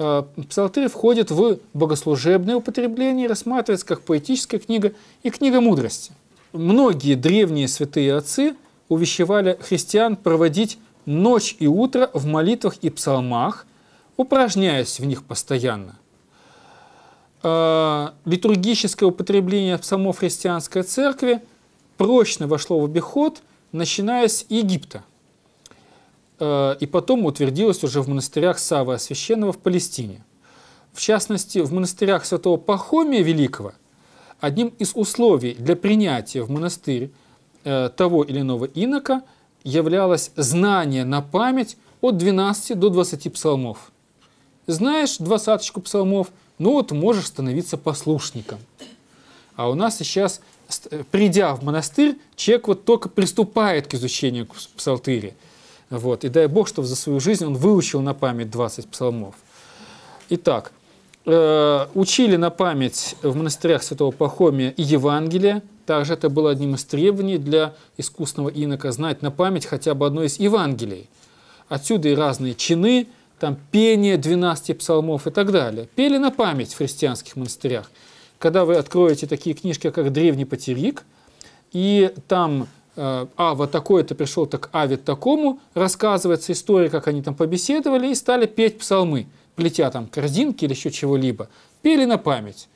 э, псалтырь входит в богослужебное употребление, рассматривается как поэтическая книга и книга мудрости. Многие древние святые отцы – увещевали христиан проводить ночь и утро в молитвах и псалмах, упражняясь в них постоянно. А, литургическое употребление псалмов христианской церкви прочно вошло в обиход, начиная с Египта. А, и потом утвердилось уже в монастырях Савы Священного в Палестине. В частности, в монастырях святого Пахомия Великого одним из условий для принятия в монастырь того или иного инока являлось знание на память от 12 до 20 псалмов. Знаешь двадцаточку псалмов, ну вот можешь становиться послушником. А у нас сейчас, придя в монастырь, человек вот только приступает к изучению псалтыри. Вот. И дай Бог, чтобы за свою жизнь он выучил на память 20 псалмов. Итак, э, учили на память в монастырях Святого Пахомия и Евангелие. Также это было одним из требований для искусного инока знать на память хотя бы одно из Евангелий. Отсюда и разные чины, там пение 12 псалмов и так далее. Пели на память в христианских монастырях. Когда вы откроете такие книжки, как «Древний потерик», и там э, а, вот такой-то пришел, так а ведь такому, рассказывается история, как они там побеседовали, и стали петь псалмы плетя там корзинки или еще чего-либо, пели на память.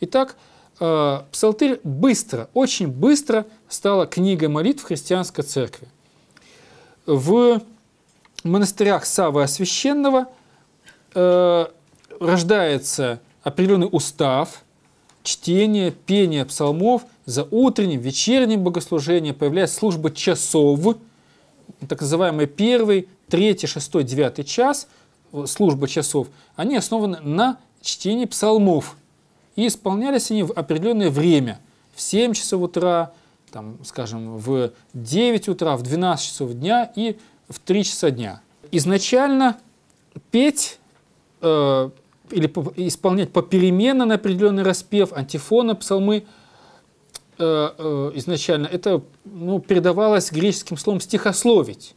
Итак, э, псалтырь быстро, очень быстро стала книгой молитв христианской церкви. В монастырях Савы Священного э, рождается определенный устав, чтение, пение псалмов, за утренним, вечерним богослужением появляется служба часов, так называемый первый, третий, шестой, девятый час – служба часов, они основаны на чтении псалмов. И исполнялись они в определенное время. В 7 часов утра, там, скажем, в 9 утра, в 12 часов дня и в 3 часа дня. Изначально петь э, или по, исполнять попеременно на определенный распев, антифона, псалмы, э, э, изначально это ну, передавалось греческим словом «стихословить».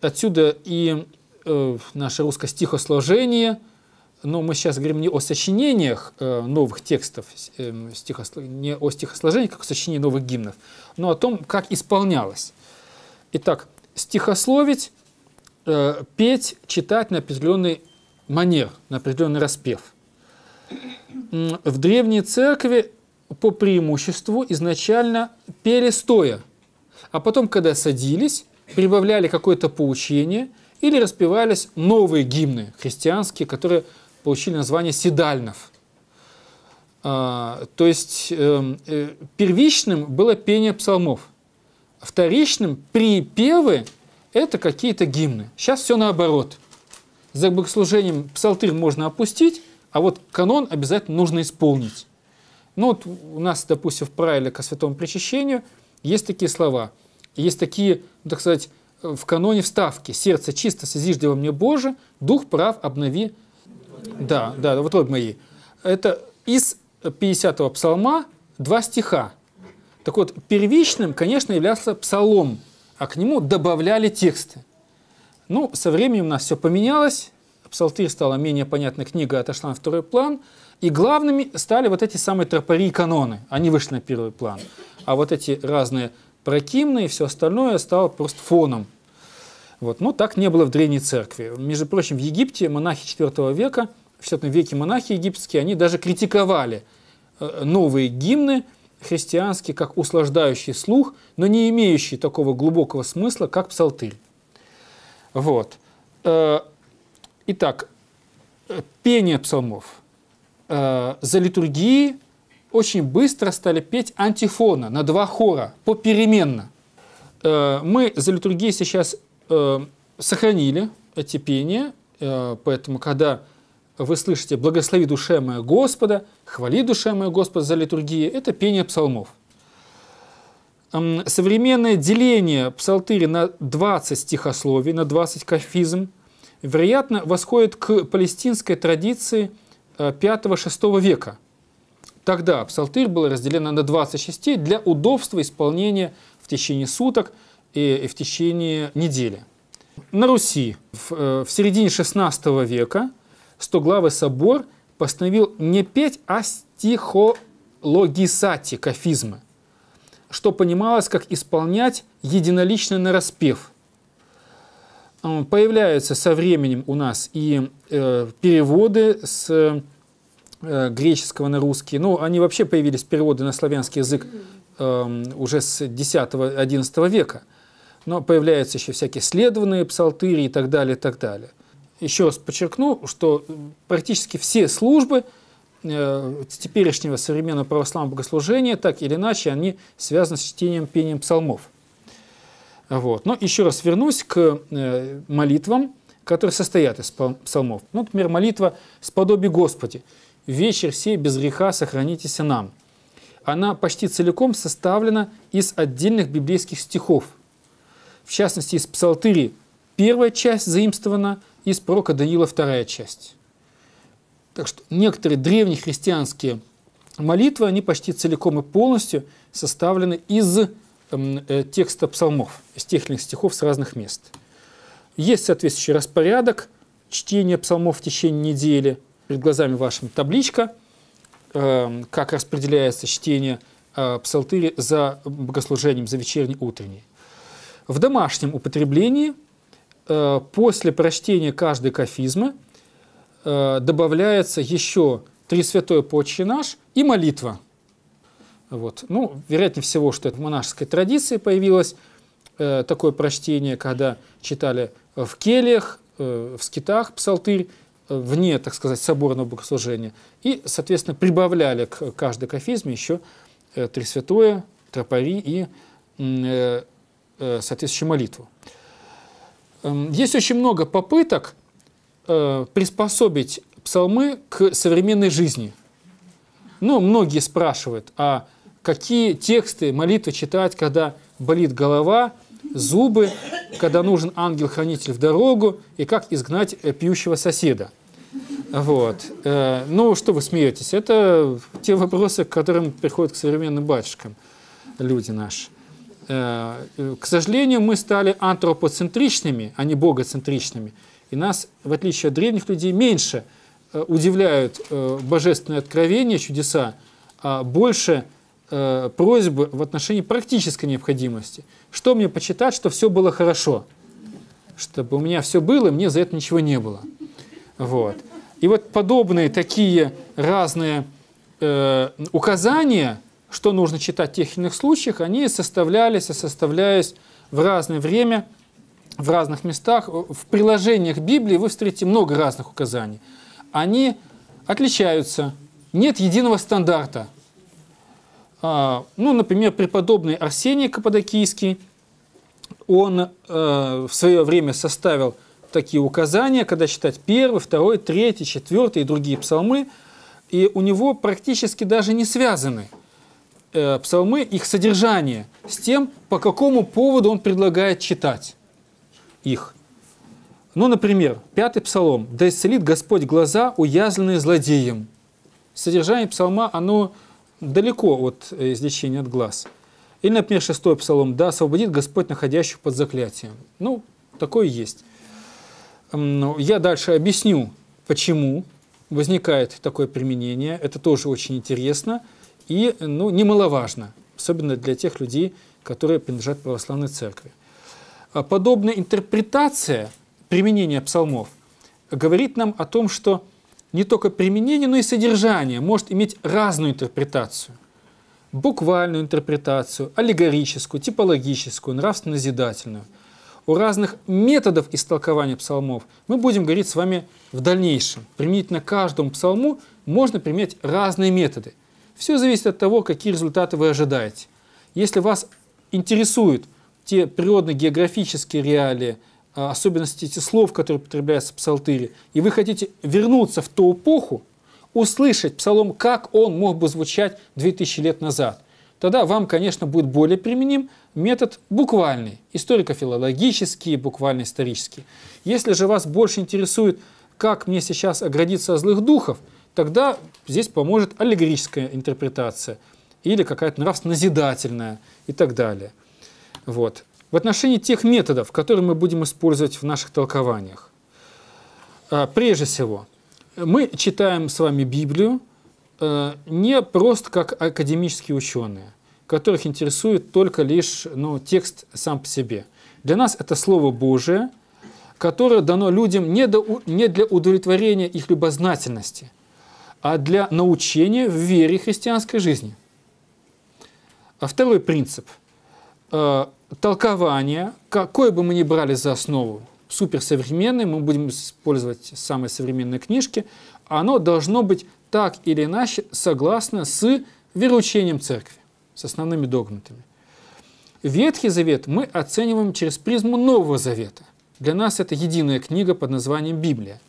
Отсюда и э, наше русское стихосложение, но мы сейчас говорим не о сочинениях э, новых текстов, э, не о стихосложении, как о сочинении новых гимнов, но о том, как исполнялось. Итак, стихословить, э, петь, читать на определенный манер, на определенный распев. В древней церкви по преимуществу изначально пели стоя, а потом, когда садились, прибавляли какое-то поучение или распевались новые гимны христианские, которые получили название седальнов. А, то есть э, э, первичным было пение псалмов, вторичным припевы – это какие-то гимны. Сейчас все наоборот. За богослужением псалтырь можно опустить, а вот канон обязательно нужно исполнить. Ну вот у нас, допустим, в правиле ко святому причащению есть такие слова – есть такие, ну, так сказать, в каноне вставки. «Сердце чисто созижди во мне Боже, дух прав обнови». Да, да, вот вот мои. Это из 50-го псалма два стиха. Так вот, первичным, конечно, являлся псалом, а к нему добавляли тексты. Ну, со временем у нас все поменялось, псалтырь стала менее понятной книга, отошла на второй план, и главными стали вот эти самые тропари и каноны. Они вышли на первый план. А вот эти разные прокимно, и все остальное стало просто фоном. Вот. Но так не было в Древней Церкви. Между прочим, в Египте монахи IV века, в IV веке монахи египетские, они даже критиковали э, новые гимны христианские, как услаждающий слух, но не имеющие такого глубокого смысла, как псалтырь. Вот. Э, итак, э, пение псалмов. За литургией очень быстро стали петь антифона на два хора попеременно. Мы за литургией сейчас э, сохранили эти пения, э, поэтому когда вы слышите «Благослови душе моя Господа», «Хвали душе моя Господа» за литургией, это пение псалмов. Современное деление псалтыри на 20 стихословий, на 20 кафизм, вероятно, восходит к палестинской традиции 5-6 века – Тогда псалтырь был разделен на 20 частей для удобства исполнения в течение суток и в течение недели. На Руси в, э, в середине XVI века Стоглавый собор постановил не петь, а стихологисати кафизмы, что понималось как исполнять единолично на распев. Появляются со временем у нас и э, переводы с Э, греческого на русский. Ну, они вообще появились, переводы на славянский язык, э, уже с X-XI века. Но появляются еще всякие следованные псалтыри и так далее, и так далее. Еще раз подчеркну, что практически все службы э, теперешнего современного православного богослужения, так или иначе, они связаны с чтением, пением псалмов. Вот. Но еще раз вернусь к э, молитвам, которые состоят из псалмов. Ну, например, молитва «Сподоби Господи, вечер сей без греха сохранитесь нам». Она почти целиком составлена из отдельных библейских стихов. В частности, из Псалтыри первая часть заимствована, из пророка Даниила вторая часть. Так что некоторые древнехристианские молитвы, они почти целиком и полностью составлены из эм, э, текста псалмов, из техных стихов с разных мест. Есть соответствующий распорядок чтения псалмов в течение недели. Перед глазами вашими табличка, э, как распределяется чтение э, псалтыри за богослужением, за вечерней, утренней. В домашнем употреблении э, после прочтения каждой кафизмы э, добавляется еще три святое Отче наш и молитва. Вот. Ну, вероятнее всего, что это в монашеской традиции появилось э, такое прочтение, когда читали в кельях, в скитах псалтырь, вне, так сказать, соборного богослужения. И, соответственно, прибавляли к каждой кафизме еще э, три святое, тропари и соответствующую молитву. Эм, есть очень много попыток э, приспособить псалмы к современной жизни. Ну, многие спрашивают, а какие тексты молитвы читать, когда болит голова, зубы, когда нужен ангел-хранитель в дорогу, и как изгнать э, пьющего соседа. Вот. Э, ну, что вы смеетесь? Это те вопросы, к которым приходят к современным батюшкам люди наши. Э, к сожалению, мы стали антропоцентричными, а не богоцентричными. И нас, в отличие от древних людей, меньше удивляют божественные откровения, чудеса, а больше – э, просьбы в отношении практической необходимости. Что мне почитать, что все было хорошо? Чтобы у меня все было, и мне за это ничего не было. Вот. И вот подобные такие разные э, указания, что нужно читать в тех иных случаях, они составлялись и составлялись в разное время, в разных местах. В приложениях Библии вы встретите много разных указаний. Они отличаются. Нет единого стандарта – а, ну, например, преподобный Арсений Каппадокийский, он э, в свое время составил такие указания, когда читать первый, второй, третий, четвертый и другие псалмы, и у него практически даже не связаны э, псалмы, их содержание с тем, по какому поводу он предлагает читать их. Ну, например, пятый псалом. «Да исцелит Господь глаза, уязвленные злодеем». Содержание псалма, оно далеко от э, излечения от глаз. Или, например, шестой псалом «Да освободит Господь находящих под заклятием». Ну, такое есть. Ну, я дальше объясню, почему возникает такое применение. Это тоже очень интересно и ну, немаловажно, особенно для тех людей, которые принадлежат православной церкви. А подобная интерпретация применения псалмов говорит нам о том, что не только применение, но и содержание может иметь разную интерпретацию. Буквальную интерпретацию, аллегорическую, типологическую, нравственно-назидательную. У разных методов истолкования псалмов мы будем говорить с вами в дальнейшем. Применительно каждому псалму можно применять разные методы. Все зависит от того, какие результаты вы ожидаете. Если вас интересуют те природно-географические реалии, а, особенности этих слов, которые употребляются в псалтыре, и вы хотите вернуться в ту эпоху, услышать псалом, как он мог бы звучать 2000 лет назад, тогда вам, конечно, будет более применим метод буквальный, историко-филологический, буквально-исторический. Если же вас больше интересует, как мне сейчас оградиться от злых духов, тогда здесь поможет аллегорическая интерпретация или какая-то нравственно-назидательная и так далее. Вот в отношении тех методов, которые мы будем использовать в наших толкованиях. А, прежде всего, мы читаем с вами Библию э, не просто как академические ученые, которых интересует только лишь ну, текст сам по себе. Для нас это Слово Божие, которое дано людям не, для удовлетворения их любознательности, а для научения в вере христианской жизни. А второй принцип э, – толкование, какое бы мы ни брали за основу, суперсовременное, мы будем использовать самые современные книжки, оно должно быть так или иначе согласно с вероучением церкви, с основными догматами. Ветхий Завет мы оцениваем через призму Нового Завета. Для нас это единая книга под названием Библия.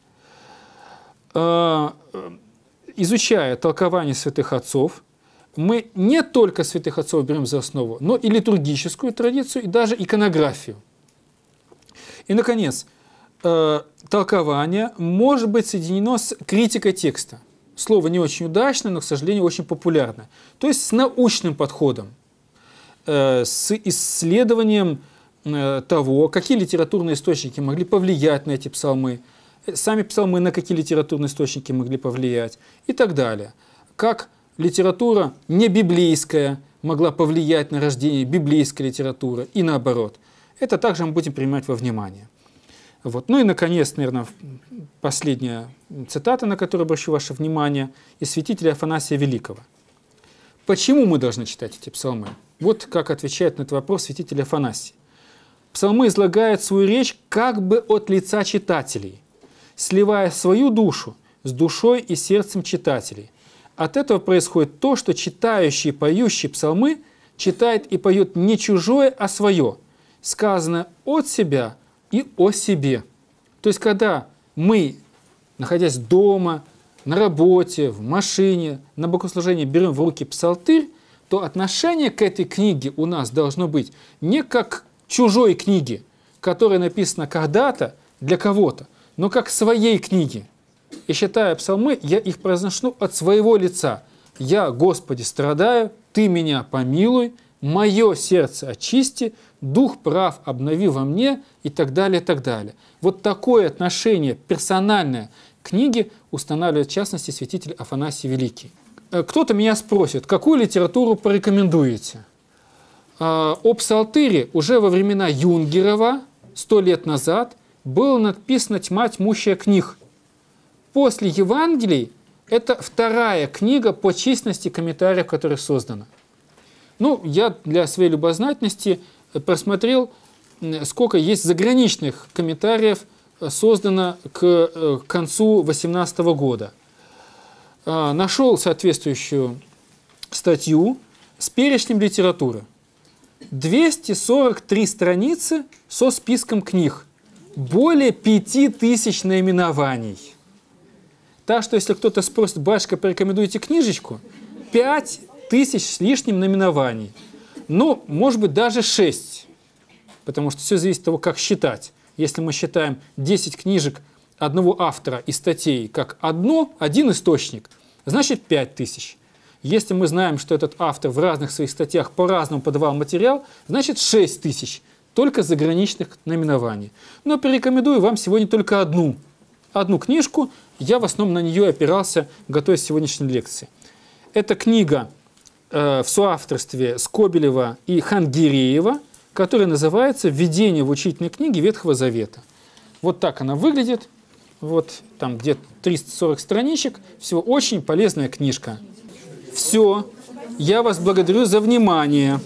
Изучая толкование святых отцов, мы не только святых отцов берем за основу, но и литургическую традицию, и даже иконографию. И, наконец, э, толкование может быть соединено с критикой текста. Слово не очень удачное, но, к сожалению, очень популярное. То есть с научным подходом, э, с исследованием э, того, какие литературные источники могли повлиять на эти псалмы, сами псалмы на какие литературные источники могли повлиять и так далее. Как литература не библейская могла повлиять на рождение библейской литературы и наоборот. Это также мы будем принимать во внимание. Вот. Ну и, наконец, наверное, последняя цитата, на которую обращу ваше внимание, из святителя Афанасия Великого. Почему мы должны читать эти псалмы? Вот как отвечает на этот вопрос святитель Афанасий. Псалмы излагают свою речь как бы от лица читателей, сливая свою душу с душой и сердцем читателей – от этого происходит то, что читающий, поющий псалмы читает и поет не чужое, а свое. Сказано от себя и о себе. То есть, когда мы, находясь дома, на работе, в машине, на богослужении берем в руки псалтырь, то отношение к этой книге у нас должно быть не как к чужой книге, которая написана когда-то для кого-то, но как к своей книге, и считая псалмы, я их произношу от своего лица. «Я, Господи, страдаю, Ты меня помилуй, мое сердце очисти, дух прав обнови во мне» и так далее, и так далее. Вот такое отношение персональное к книге устанавливает в частности святитель Афанасий Великий. Э, кто-то меня спросит, какую литературу порекомендуете? А, о псалтыре уже во времена Юнгерова, сто лет назад, было написано тьма тьмущая книг после Евангелий это вторая книга по численности комментариев, которая создана. Ну, я для своей любознательности просмотрел, сколько есть заграничных комментариев э, создано к э, концу 18 года. А, нашел соответствующую статью с перечнем литературы. 243 страницы со списком книг. Более 5000 наименований. Так что, если кто-то спросит, батюшка, порекомендуйте книжечку, 5 тысяч с лишним наименований. Ну, может быть, даже 6, потому что все зависит от того, как считать. Если мы считаем 10 книжек одного автора и статей как одно, один источник, значит 5 тысяч. Если мы знаем, что этот автор в разных своих статьях по-разному подавал материал, значит 6 тысяч, только заграничных наименований. Но порекомендую вам сегодня только одну – одну книжку, я в основном на нее опирался, готовясь к сегодняшней лекции. Это книга э, в соавторстве Скобелева и Хангиреева, которая называется «Введение в учительной книге Ветхого Завета». Вот так она выглядит. Вот там где-то 340 страничек. Всего очень полезная книжка. Все. Я вас благодарю за внимание.